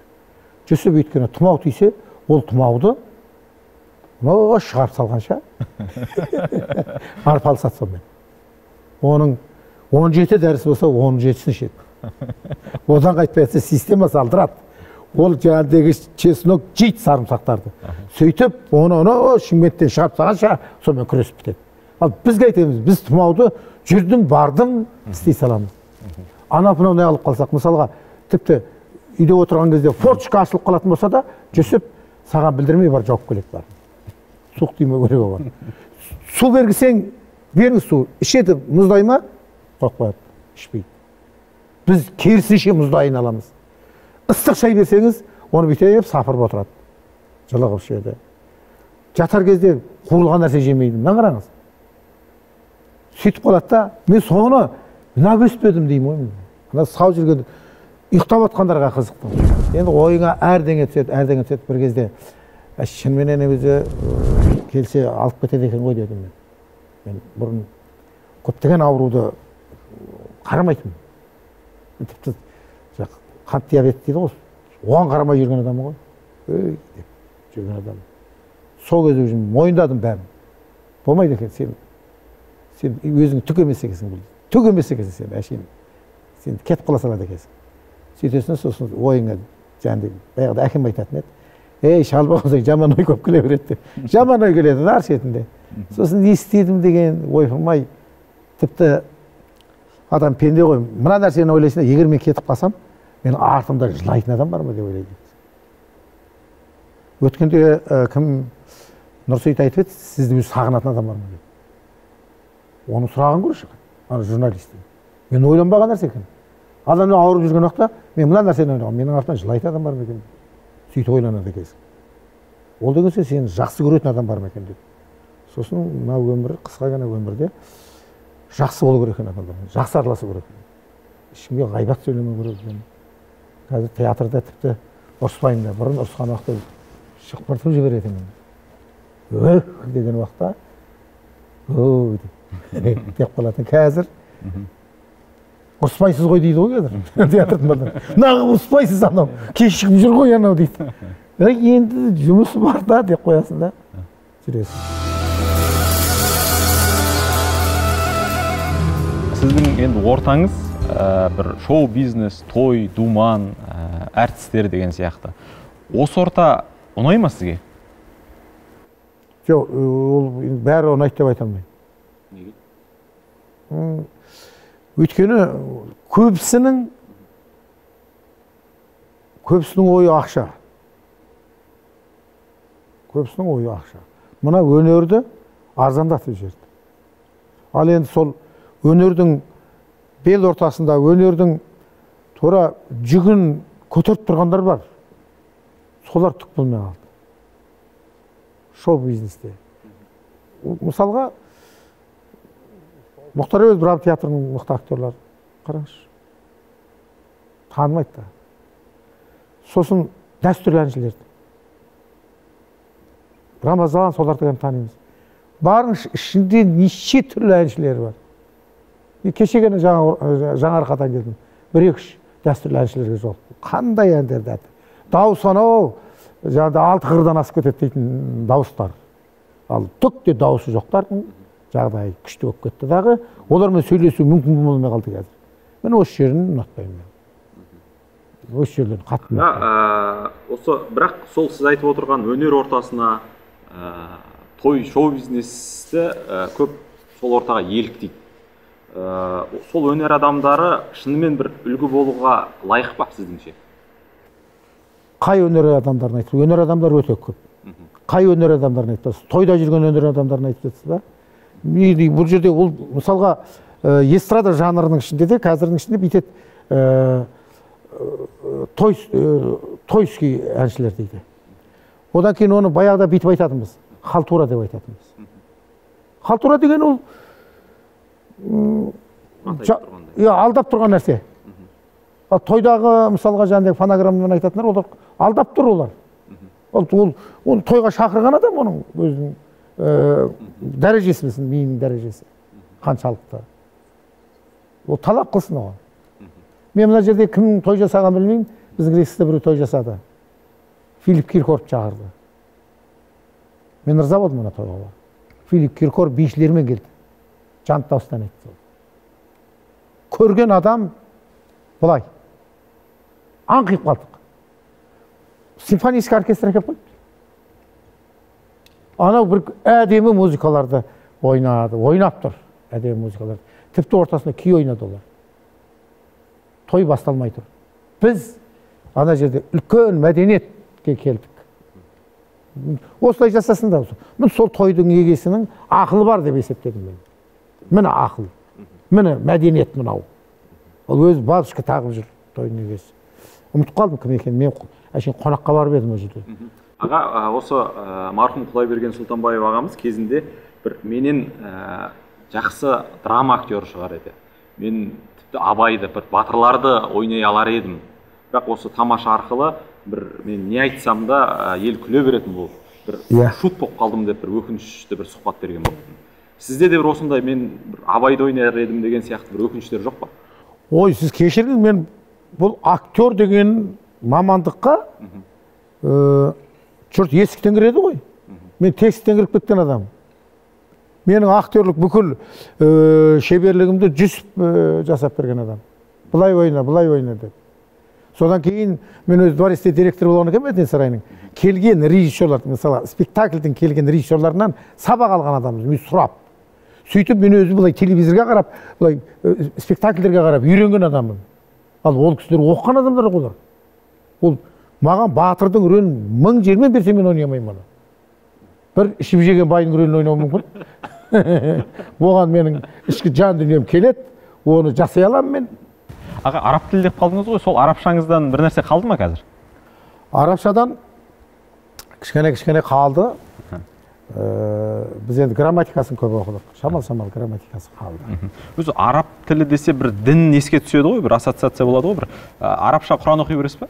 жүсіп өйткені тұмау тисе ол тұмауды мынау шығарып салғанша арпалысады сонымен оның он жеті дәрісі болса он жетісін ішеді одан қайтпай жатса система салдырады ол жаңағыдегі чеснок жейді сарымсақтарды сөйтіп оны анау шымкенттен шығарып салғанша сонымен күресіп бітеді ал бізге айтамыз біз тұмауды жүрдім бардым істей саламыз анау мынау не алып қалсақ мысалға тіпті үйде отырған кезде форточка ашылып қалатын болса да жүсіп саған білдірмей бар жауып келеді бар суық тимеу керек оған су бергізсең беріңіз су. Ішеді мұздай ма? Қойып қояды ішпейді. Біз керісінше мұздайын аламыз. Ыстық шай берсеңіз оны бүйтіп сапырып отырады. Жылы қылып ішеді. Жатар кезде қуырылған нәрсе жемейді мына қараңыз сөйтіп қалады да мен соны мына өспедім деймін ғой мына сау жүрген ұйықтап жатқандарға қызықтым. Енді ойыңа әрдеңе түседі әрдеңе түседі. Бір кезде шыныменен өзі келсе алып кетеді екен ғой дедім мен. Мен бұрын көптеген ауруды қарамайтынмын. Тіпті қант диабет дейді ғой. Оған қарамай жүрген адаммын ғой. Ей деп жүрген адам сол кезде уже мойындадым бәрін. Болмайды екен сен сен өзің түк емес екенсің бұл. Түк емес екенсің сен әшейін. Сен кетіп қала салады екенсің. Сөйтесің сосын ойыңа жаңағыдай баяғыда әкем айтатын еді. Ей шал болсаң жаман ой көп келе береді деп жаман ой келеді да ар шетінде сосын не істедім деген ойпырмай тіпті адам пенде ғой мына нәрсені ойлайсың да егер мен кетіп қалсам менің артымда жылайтын адам бар ма деп ойлайды өткенде ә, кім нұрсейіт айтып еді сізді өзі сағынатын адам бар ма деп оны сұраған көрші ана журналистің мен ойланбаған нәрсе екен ана ауырып жүрген уақытта мен мына нәрсені ойлағанмын менің артымнан жылайтын адам бар ма екен сөйтіп ойланады екенсің. Ол деген сөз сені жақсы көретін адам бар ма екен деп. Сосын мына өмір қысқа ғана өмірде жақсы болу керек екен адамдармен жақсы араласу керек ешкімге ғайбат сөйлемеу керек екен. Қазір театрда тіпті ұрыспаймын да бұрын ұрысқан уақытта шықпыртып жіберетін өх деген уақытта деп қалатын. Қазір ұрыспайсыз ғой дейді ғой қазір. Театрдың неғып ұрыспайсыз анау. Кешігіп жүр ғой анау дейді. Ей енді жұмысы бар да деп қоясың да. Жүресің. Сіздің енді ортаңыз ә, бір шоу бизнес той думан ә, әртістер деген сияқты. Осы орта ұнай ма сізге? Жоқ ол енді бәрі ұнайды деп айта алмаймын. Неге? Өйткені көбісінің көбісінің ойы ақша. Көбісінің ойы ақша. Мына өнерді арзандатып жіберді. Ал енді сол өнердің бел ортасында өнердің тура жүгін көтеріп тұрғандар бар. Солар түк білмей қалды. Шоу бизнесте мысалға мұхтар әуезов драма театрының мықты актерлары қараңызшы танымайды да сосын дәстүрлі әншілерді рамазан соларды ғана танимыз барыңыз ішінде неше түрлі әншілер бар мен кеше ғана жаңа жаңаарқадан келдім бір екі үш дәстүрлі әншілерге жолықтым қандай әндерді дауыс анау жаңағыдай алты қырдан асып кетеді дейтін дауыстар ал түк те дауысы жоқтардың жағдайы күшті болып кетті дағы олармен сөйлесу мүмкін болмай қалды қазір. Міне осы жерін ұнатпаймын мен. Осы жерлерін қатты ә, осы бірақ сол сіз айтып отырған өнер ортасына ә, той шоу бизнесті ә, көп сол ортаға еліктейді. Ә, сол өнер адамдары шынымен бір үлгі болуға лайық па сіздіңше? Қай өнер адамдарын айтып өнер адамдар өте көп. Қай өнер адамдарын айтып тойда жүрген өнер адамдарын айтып жатсыз ба и бұл жерде ол мысалға ә, эстрада жанрының ішінде де қазірдің ішінде бүйтеді ә, той ә, тойский әншілер дейді. Одан кейін оны баяғыда бүйтіп айтатынбыз. Халтура деп айтатынбыз. Халтура деген ол иә алдап тұрған нәрсе. Ал тойдағы мысалға жаңағыдай фонограммамен айтатындар олар алдап тұр олар. Ол ол оны тойға шақырған адам оның өзінің дәрежесі білсін миының дәрежесі қаншалықты ол талап қылсын оған мен мына жерде кімнің той жасағанын білмеймін біздің рейсте біреу той жасады филипп киркоров шақырды мен ырза болдым ана тойға филипп киркоров бишілермен келді жанды дауыстан айтты көрген адам былай аңқиып қалдық симфонический оркестр әкеліп қойыпты анау бір әдемі музыкаларды ойнады ойнап тұр әдемі музыкаларды. Тіпті ортасында күй ойнады олар. Той басталмай тұр. Біз ана жерде үлкен мәдениетке келдік. Осылай жасасын да міне сол тойдың егесінің ақылы бар деп есептедім мен. Міне ақыл. Міне мәдениет мынау. Ол өзі бабушка тағып жүр тойдың егесі. Ұмытып қалдым кім екенін. Мен әшейін қонаққа барып едім ол жерде. Аға осы ә, марқұм құдайберген сұлтанбаев ағамыз кезінде бір менен ә, жақсы драма актері шығар еді. Мен тіпті абайды бір батырларды ойнай алар едім. Бірақ осы тамаша арқылы бір мен не айтсам да ә, ел күле беретін болды бір Иә. шут болып қалдым деп бір өкінішті бір сұхбат берген болатын сізде де бір осындай мен бір абайды ойнар едім деген сияқты бір өкініштер жоқ па? Ой сіз кешіріңіз мен бұл актер деген мамандыққа жұрт есіктен кіреді ғой. Мен тесіктен кіріп кеткен адаммын менің актерлік бүкіл ә, шеберлігімді жүсіп ә, жасап берген адам. Былай ойна былай ойна деп. Содан кейін мен өзі дворецте директор болғаннан кейін мәдениет сарайының. Келген режиссерлар мысалы спектакльдің келген режиссерларынан сабақ алған адамбыз мен сұрап. Сөйтіп мен өзім былай телевизорға қарап былай ә, спектакльдерге қарап үйренген адаммын. Ал ол кісілер оқыған адамдар ғой олар. Ол маған батырдың рөлін мың жермен берсе мен ойнай алмаймын оны. Бір ішіп жеген байдың рөлін ойнауым мүмкін. Оған менің ішкі жан дүнием келеді оны жасай аламын мен. Аға араб тілі деп қалдыңыз ғой сол арабшаңыздан бір нәрсе қалды ма қазір? Арабшадан кішкене кішкене қалды. Ә, біз енді грамматикасын көп оқыдық. Шамал шамал грамматикасы қалды. Өзі араб тілі десе бір дін еске түседі ғой бір ассоциация болады ғой бір. Ә, арабша құран оқи бересіз ба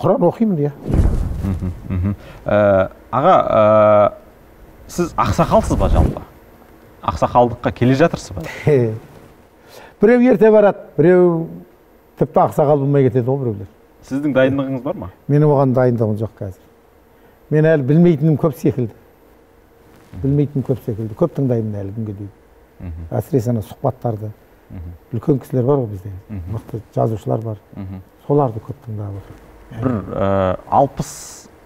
құран оқимын иә. Аға ә, сіз ақсақалсыз ба жалпы? Ақсақалдыққа келе жатырсыз ба? Біреу ерте барады біреу тіпті ақсақал болмай кетеді ғой біреулер. Сіздің дайындығыңыз бар ма? Менің оған дайындығым жоқ қазір. Мен әлі білмейтінім көп секілді. Білмейтінім көп секілді. Көп тыңдаймын әлі күнге дейін. Әсіресе ана сұхбаттарды үлкен кісілер бар ғой бізде. Мықты жазушылар бар. Соларды көп тыңдап отырмын бір ә, алпыс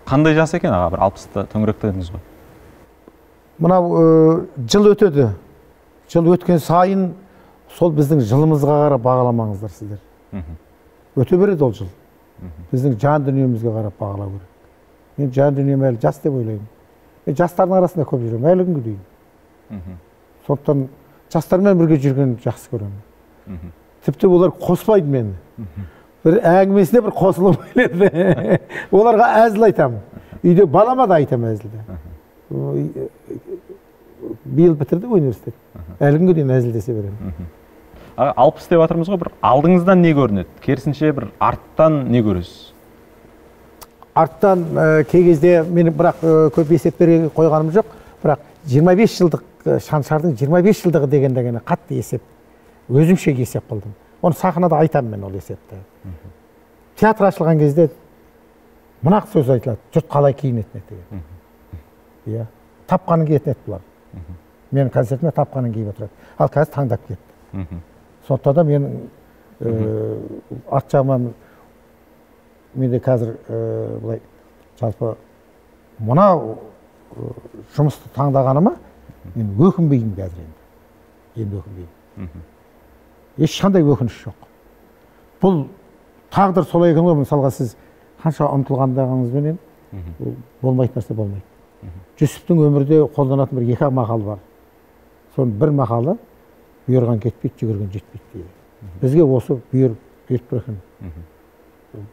қандай жас екен аға? бір алпысты төңіректедіңіз ғой. Мынау ә, жыл өтеді. Жыл өткен сайын сол біздің жылымызға қарап бағаламаңыздар сіздер. Өте береді ол жыл. Біздің жан дүниемізге қарап бағалау керек. Мен жан дүнием әлі жас деп ойлаймын. Мен жастардың арасында көп жүремін. Әлі күнге дейін. Сондықтан жастармен бірге жүргенді жақсы көремін. Тіпті олар қоспайды мені. Бір әңгімесіне бір қосылып келеді. Оларға әзіл айтамын үйде балама да айтамын әзілді. Биыл бітірді университет. Әлі күнге дейін әзілдесе беремін. Алпыс деп жатырмыз ғой бір алдыңыздан не көрінеді? Керісінше бір арттан не көресіз? Арттан ә, кей кезде мен бірақ ә, көп есеп бере қойғаным жоқ. Бірақ 25 жылдық ә, шаншардың 25 жылдығы деген дегені қатты есеп өзімше есеп қылдым. Оны сахнада айтамын мен ол есепті. Театр ашылған кезде мына сөз айтылады. Жұрт қалай киінетін еді деген. Иә. Тапқанын киетін еді бұлар. Менің концертіме тапқанын киіп отырады. Ал қазір таңдап кетті. Сондықтан да мен ә, арт жағымнан менде қазір ә, былай жалпы мынау ә, жұмысты таңдағаныма мен өкінбеймін қазір енді. Енді өкінбеймін. Ешқандай өкініш жоқ. Бұл тағдыр солай екен ғой мысалға сіз қанша ұмтылғандығыңызбенен ол болмайтын нәрсе болмайды. Жүсіптің өмірде қолданатын бір екі ақ мақал бар. Соның бір мақалы бұйырған кетпейді жүгірген жетпейді дейді. Бізге осы бұйырып беріп тұр екен.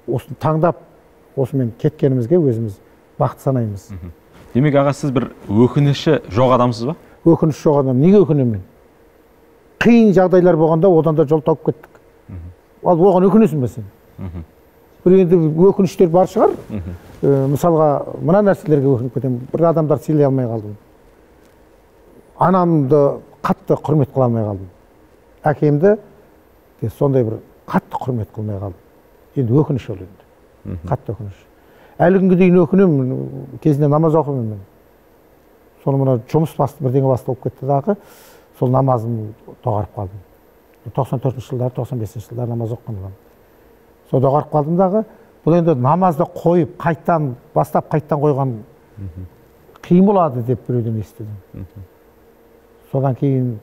Осыны таңдап осымен кеткенімізге өзіміз бақыт санаймыз. Демек аға сіз бір өкініші жоқ адамсыз ба? Өкініш жоқ адам. Неге өкінемін мен? Қиын жағдайлар болғанда одан да жол тауып кеттік. Ал оған өкінесің ба сен? Бір енді өкініштер бар шығар. Ә, мысалға мына нәрселерге өкініп кетемін. Бір адамдарды сыйлай алмай қалдым анамды қатты құрмет қыла алмай қалдым. Әкемді де сондай бір қатты құрмет қылмай қалдым енді өкініш ол енді. Қатты өкініш. Әлі күнге дейін өкінемін. Кезінде намаз оқимын мен. Соны мына жұмыс басты бірдеңе басты болып кетті дағы. Сол намазым доғарып қалдым. тоқсан төртінші жылдары тоқсан бесінші жылдары намаз оқыған болғанмын сол доғарып қалдым дағы бұл енді намазды қойып қайттан бастап қайттан қойған қиын болады деп біреуден естідім. Содан кейін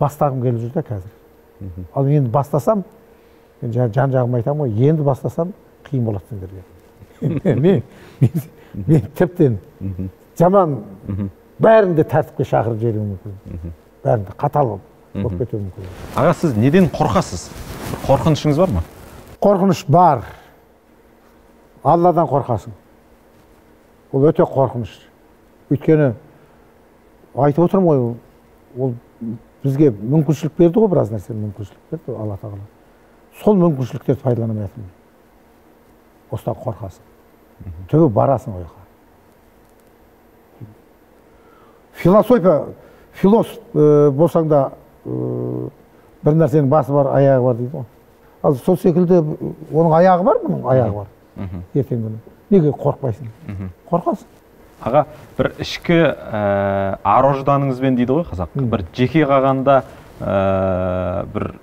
бастағым келіп жүр да қазір. Ал енді бастасам мен жан жағыма айтамын ғой енді бастасам қиын болады сендерге. Мен мен, мен тіптен жаман бәрін де тәртіпке шақырып жіберуім мүмкін. Бәрін де қатал болып кетуі мүмкін. Аға сіз неден қорқасыз? Қорқынышыңыз бар ма? Қорқыныш бар. Алладан қорқасың. Ол өте қорқыныш. Өйткені айтып отырмын ғой ол бізге мүмкіншілік берді ғой біраз нәрсе мүмкіншілік берді алла тағала. Сол мүмкіншіліктерді пайдалана алмайатырмын осыдан қорқасың. Түбі барасың ол жаққа философия философ ә, болсаң да ә, бір нәрсенің басы бар аяғы бар дейді ғой. Ал сол секілді оның аяғы бар бұның аяғы бар. Ертеңгі күні. Неге қорықпайсың? Қорқасың аға бір ішкі ә, ар ожданыңызбен дейді ғой қазақ. Бір жеке қалғанда ә, бір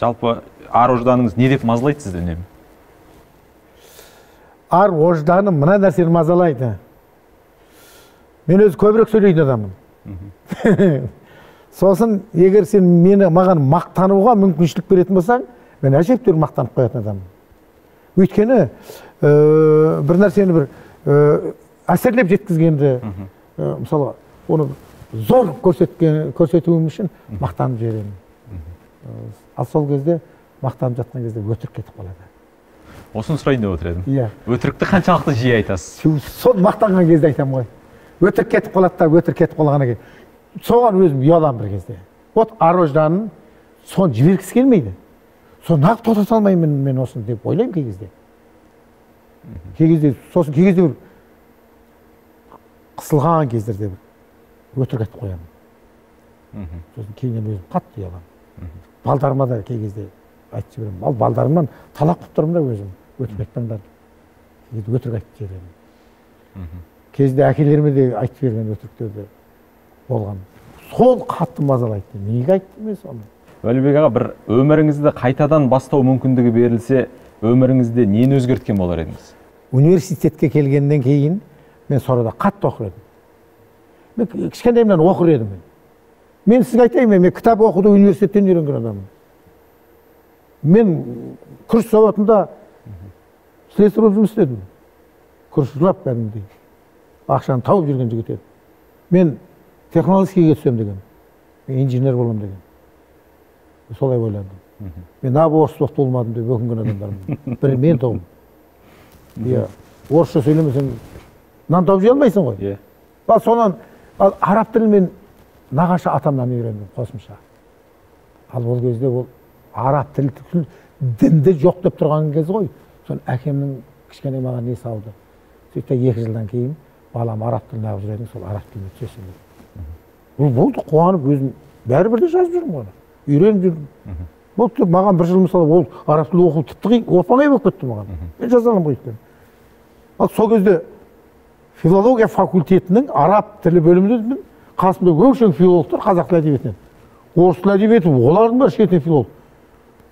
жалпы ар ожданыңыз не деп мазалайды сізді үнемі? Ар ожданым мына нәрсені мазалайды. Мен өзі көбірек сөйлейтін адаммын. сосын егер сен мені маған мақтануға мүмкіншілік беретін болсаң мен әжептәуір мақтанып қоятын адаммын. Өйткені ә, бір нәрсені бір ә, әсерлеп жеткізгенді ә, мысалы оны зор көрсеткен көрсетуім үшін мақтанып жіберемін. Ал сол кезде мақтанып жатқан кезде өтірік кетіп қалады. Осыны сұрайын деп отыр едім. Иә. Өтірікті қаншалықты жиі айтасыз? Сол мақтанған кезде айтамын ғой. Өтірік кетіп қалады да өтірік кетіп қалғаннан кейін соған өзім ұяламын бір кезде. Вот ар ожданын соны жібергісі келмейді. Соны неғып тоқтата алмаймын мен осыны деп ойлаймын кей кезде. Кей кезде сосын кей кезде бір қысылған кездерде бір өтірік айтып қоямын. Сосын кейіннен өзім қатты ұяламын. Балдарыма да кей кезде айтып жіберемін. Ал балдарымнан талақ қылып тұрмын да өзім өтірік айтпаңдар өтірік айтып жіберемін. Кезінде әкелеріме де айтып берген өтіріктерді болған. Сол қатты мазалайды неге айттым мен соны? Уәлібек аға бір өміріңізді қайтадан бастау мүмкіндігі берілсе өміріңізде нені өзгерткен болар едіңіз? Университетке келгеннен кейін мен сонда қатты оқыр едім. Мен кішкентайымнан оқыр едім мен. Мен сізге айтайын ба, мен кітап оқуды университеттен үйренген адаммын. Мен күріш зауытында слесарь болып жұмыс істедім. Күріш жылап кәдімгідей ақшаны тауып жүрген жігіт едім мен технологическийге түсемін деген. Мен инженер боламын деген. Солай ойладым мен нағып орыс боп туылмадым деп өкінген адамдармын бірі мен тұғым иә. Орысша сөйлемесең нан тауып жей алмайсың ғой. Иә. Ал сонан ал араб тілін мен нағашы атамнан үйрендім қосымша. Ал ол кезде ол араб тілі дінді жоқ деп тұрған кез ғой. Соны әкемнің кішкене маған не салды сөйтті екі жылдан кейін балам араб тілін алып жүр едің сол араб тіліне түсесің деді ол болды қуанып өзім бәрібір де жазып жүрмін оны. Үйреніп жүрмін. Болды деп маған бір жыл мысалы ол араб тілі оқу тіпті қиын оп оңай болып кетті маған. Мен жаза аламын ғой өйткені. Ал сол кезде филология факультетінің араб тілі бөліміндемін қасымда өңшең филологтар қазақ тілі әдебиетінен. Орыс тілі әдебиеті олардың бәрі шетінен филолог.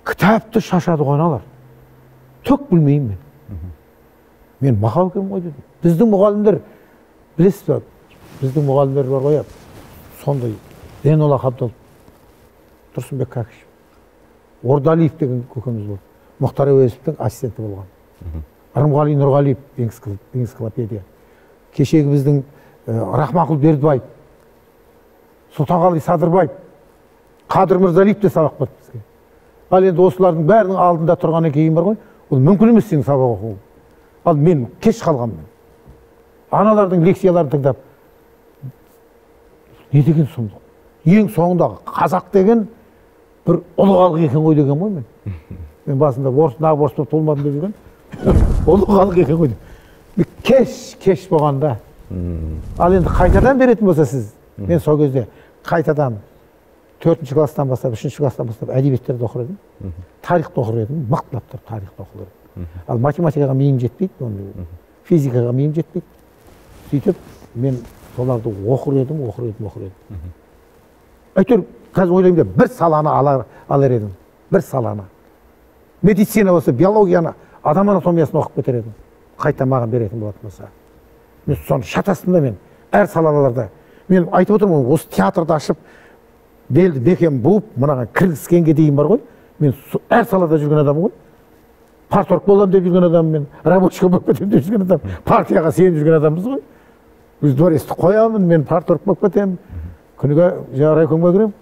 Кітапты шашады ғой аналар. Түк білмеймін мен. Мен мақау екенмін ғой дедім. Біздің мұғалімдер білесіз ба біздің мұғалімдер бар ғой сондай зейнолла қабдолов тұрсынбек кәкішев ордалиев деген көкеміз болды мұхтар әуезовтің ассистенті болған рымғали нұрғалиев энцикло- энциклопедия кешегі біздің ә, рахманқұл бердібаев сұлтанғали садырбаев қадыр мырзалиев те сабақ берді бізге ал енді осылардың бәрінің алдында тұрғаннан кейін бар ғой ол мүмкін емес сенің сабақ оқуың ал мен кеш қалғанмын аналардың лекцияларын тыңдап не деген сұмдық ең соңындағы қазақ деген бір ұлы халық екен ғой деген ғой мен. Мен басында орыс нағып орыс болып туылмадым деп жүрген. Ұлы халық екен ғой деп. Кеш кеш болғанда ал енді қайтадан беретін болса сіз мен сол кезде қайтадан төртінші класстан бастап үшінші класстан бастап әдебиеттерді оқыр едім. Тарихты оқыр едім. Мықтылап тұрып тарихты оқыр едім. Ал математикаға миым жетпейді оны физикаға миым жетпейді. Сөйтіп мен соларды оқыр едім оқыр едім оқыр едім. Әйтеуір қазір ойлаймын да бір саланы алар, алар едім. Бір саланы. Медицина болса биологияны адам анатомиясын оқып кетер едім. Қайта маған беретін болатын болса. Мен соны шатастым да мен. Әр салаларда. Мен айтып отырмын ғой осы театрды ашып белді бекем буып мынаған кіргізгенге дейін бар ғой. Мен әр салада жүрген адаммын ғой. Парторг боламын деп жүрген адаммын мен. Рабочий болып кетемін деп жүрген адам партияға сеніп жүрген адамбыз ғой. Біз дворецті қоямын мен парторг болып кетемін. Күніге жаңағы райкомға кіремін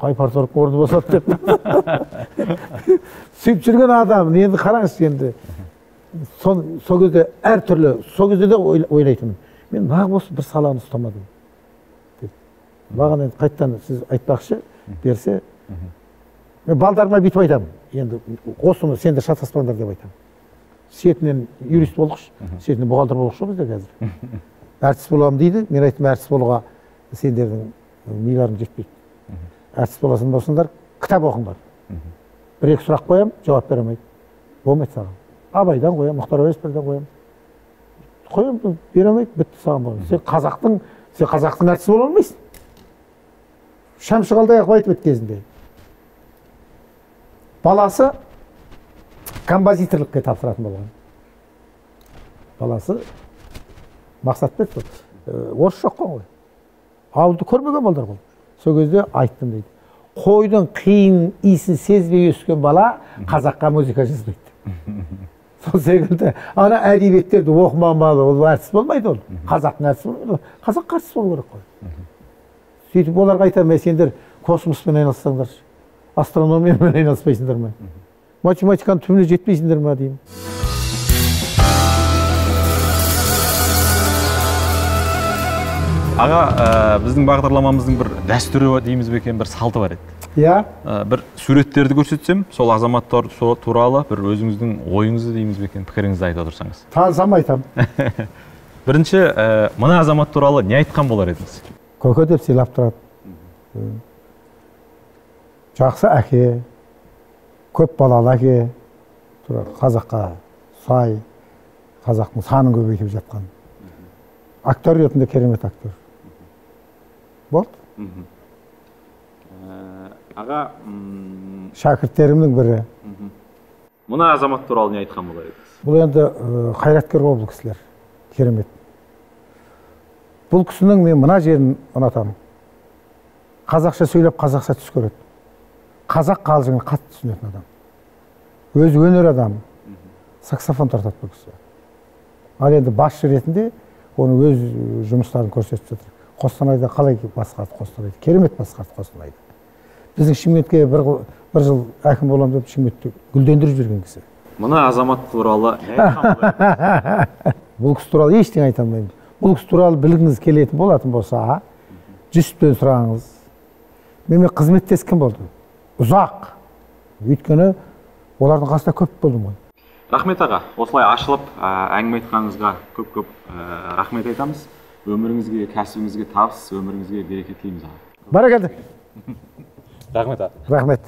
қай парторгтың орны босады деп. Сөйтіп жүрген адам енді қараңызшы енді. Сол, сол кезде әртүрлі сол кезде де ойла- ойлайтынмын. Мен нағып осы бір саланы ұстамадым деп. Маған енді қайтадан сіз айтпақшы берсе мен балдарыма бүйтіп айтамын. Енді осыны сендер шатаспаңдар деп айтамын шетінен юрист болғыш шетінен бухгалтер болғыш бізде қазір. әртіс боламын дейді. Мен айттым әртіс болуға сендердің миларың жетпейді әртіс боласың болсаңдар кітап оқыңдар. Бір екі сұрақ қоямын жауап бере алмайды. Болмайды саған. Абайдан қоямын мұхтар әуезовтерден қоямын қоямын бере алмайды бітті саған болмайды сен қазақтың сен қазақтың әртісі бола алмайсың. Шәмші қалдаяқов айтып еді кезінде. Баласы композиторлыққа тапсыратын болған. Баласы мақсатбек сол ә, орыс жоққан ғой ауылды көрмеген балдар ғой. Сол кезде айттым дейді. Қойдың қиын иісін сезбей өскен бала қазаққа музыка жазбайды. Сол секілді ана әдебиеттерді оқымаған бала ол әртіс болмайды ол. Қазақтың әртісі болмайды ол. Қазаққа әртіс болу керек қой. Сөйтіп оларға айтамын "Ей, сендер космоспен айналыссаңдаршы астрономиямен айналыспайсыңдар ма? Математиканың түбіне жетпейсіңдер ма деймін. Аға ә, біздің бағдарламамыздың бір дәстүрі дейміз бе екен бір салты бар еді. Иә. Ә, бір суреттерді көрсетсем сол азаматтар туралы бір өзіңіздің ойыңызды дейміз бе екен пікіріңізді айта тұрсаңыз танысам айтамын бірінші ә, мына азамат туралы не айтқан болар едіңіз? Көке деп сыйлап тұрады. Жақсы әке көп балалы әке тура қазаққа сай қазақтың санын көбейтіп жатқан. Актер ретінде керемет актер. Аға шәкірттерімнің бірі. мына азамат туралы не айтқан болар едіңіз? Бұл енді қайраткер ғой бұл кісілер керемет. Бұл кісінің мен мына жерін ұнатамын. Қазақша сөйлеп қазақша түс көреді. Қазақ қалжыңын қатты түсінетін адам. Өзі өнер адамы саксофон тартады бұл кісі. Ал енді басшы ретінде оны өз жұмыстарын көрсетіп жатыр. Қостанайда қалай басқарды қостанайды керемет басқарды қостанайды біздің шымкентке бір, бір жыл әкім боламын деп шымкентті гүлдендіріп жүрген кісі. Мына азамат туралы бұл кісі туралы ештеңе айта алмаймын. Бұл кісі туралы білгіңіз келетін болатын болса жүсіптен сұраңыз. Менімен қызметтескен болды. Ұзақ. Өйткені олардың қасында көп болдым ғой. Рахмет аға. Осылай ашылып әңгіме айтқаныңызға көп көп рахмет айтамыз. Өміріңізге кәсібіңізге табыс өміріңізге береке тілейміз аға бәрекелді рахмет аға. Рахмет.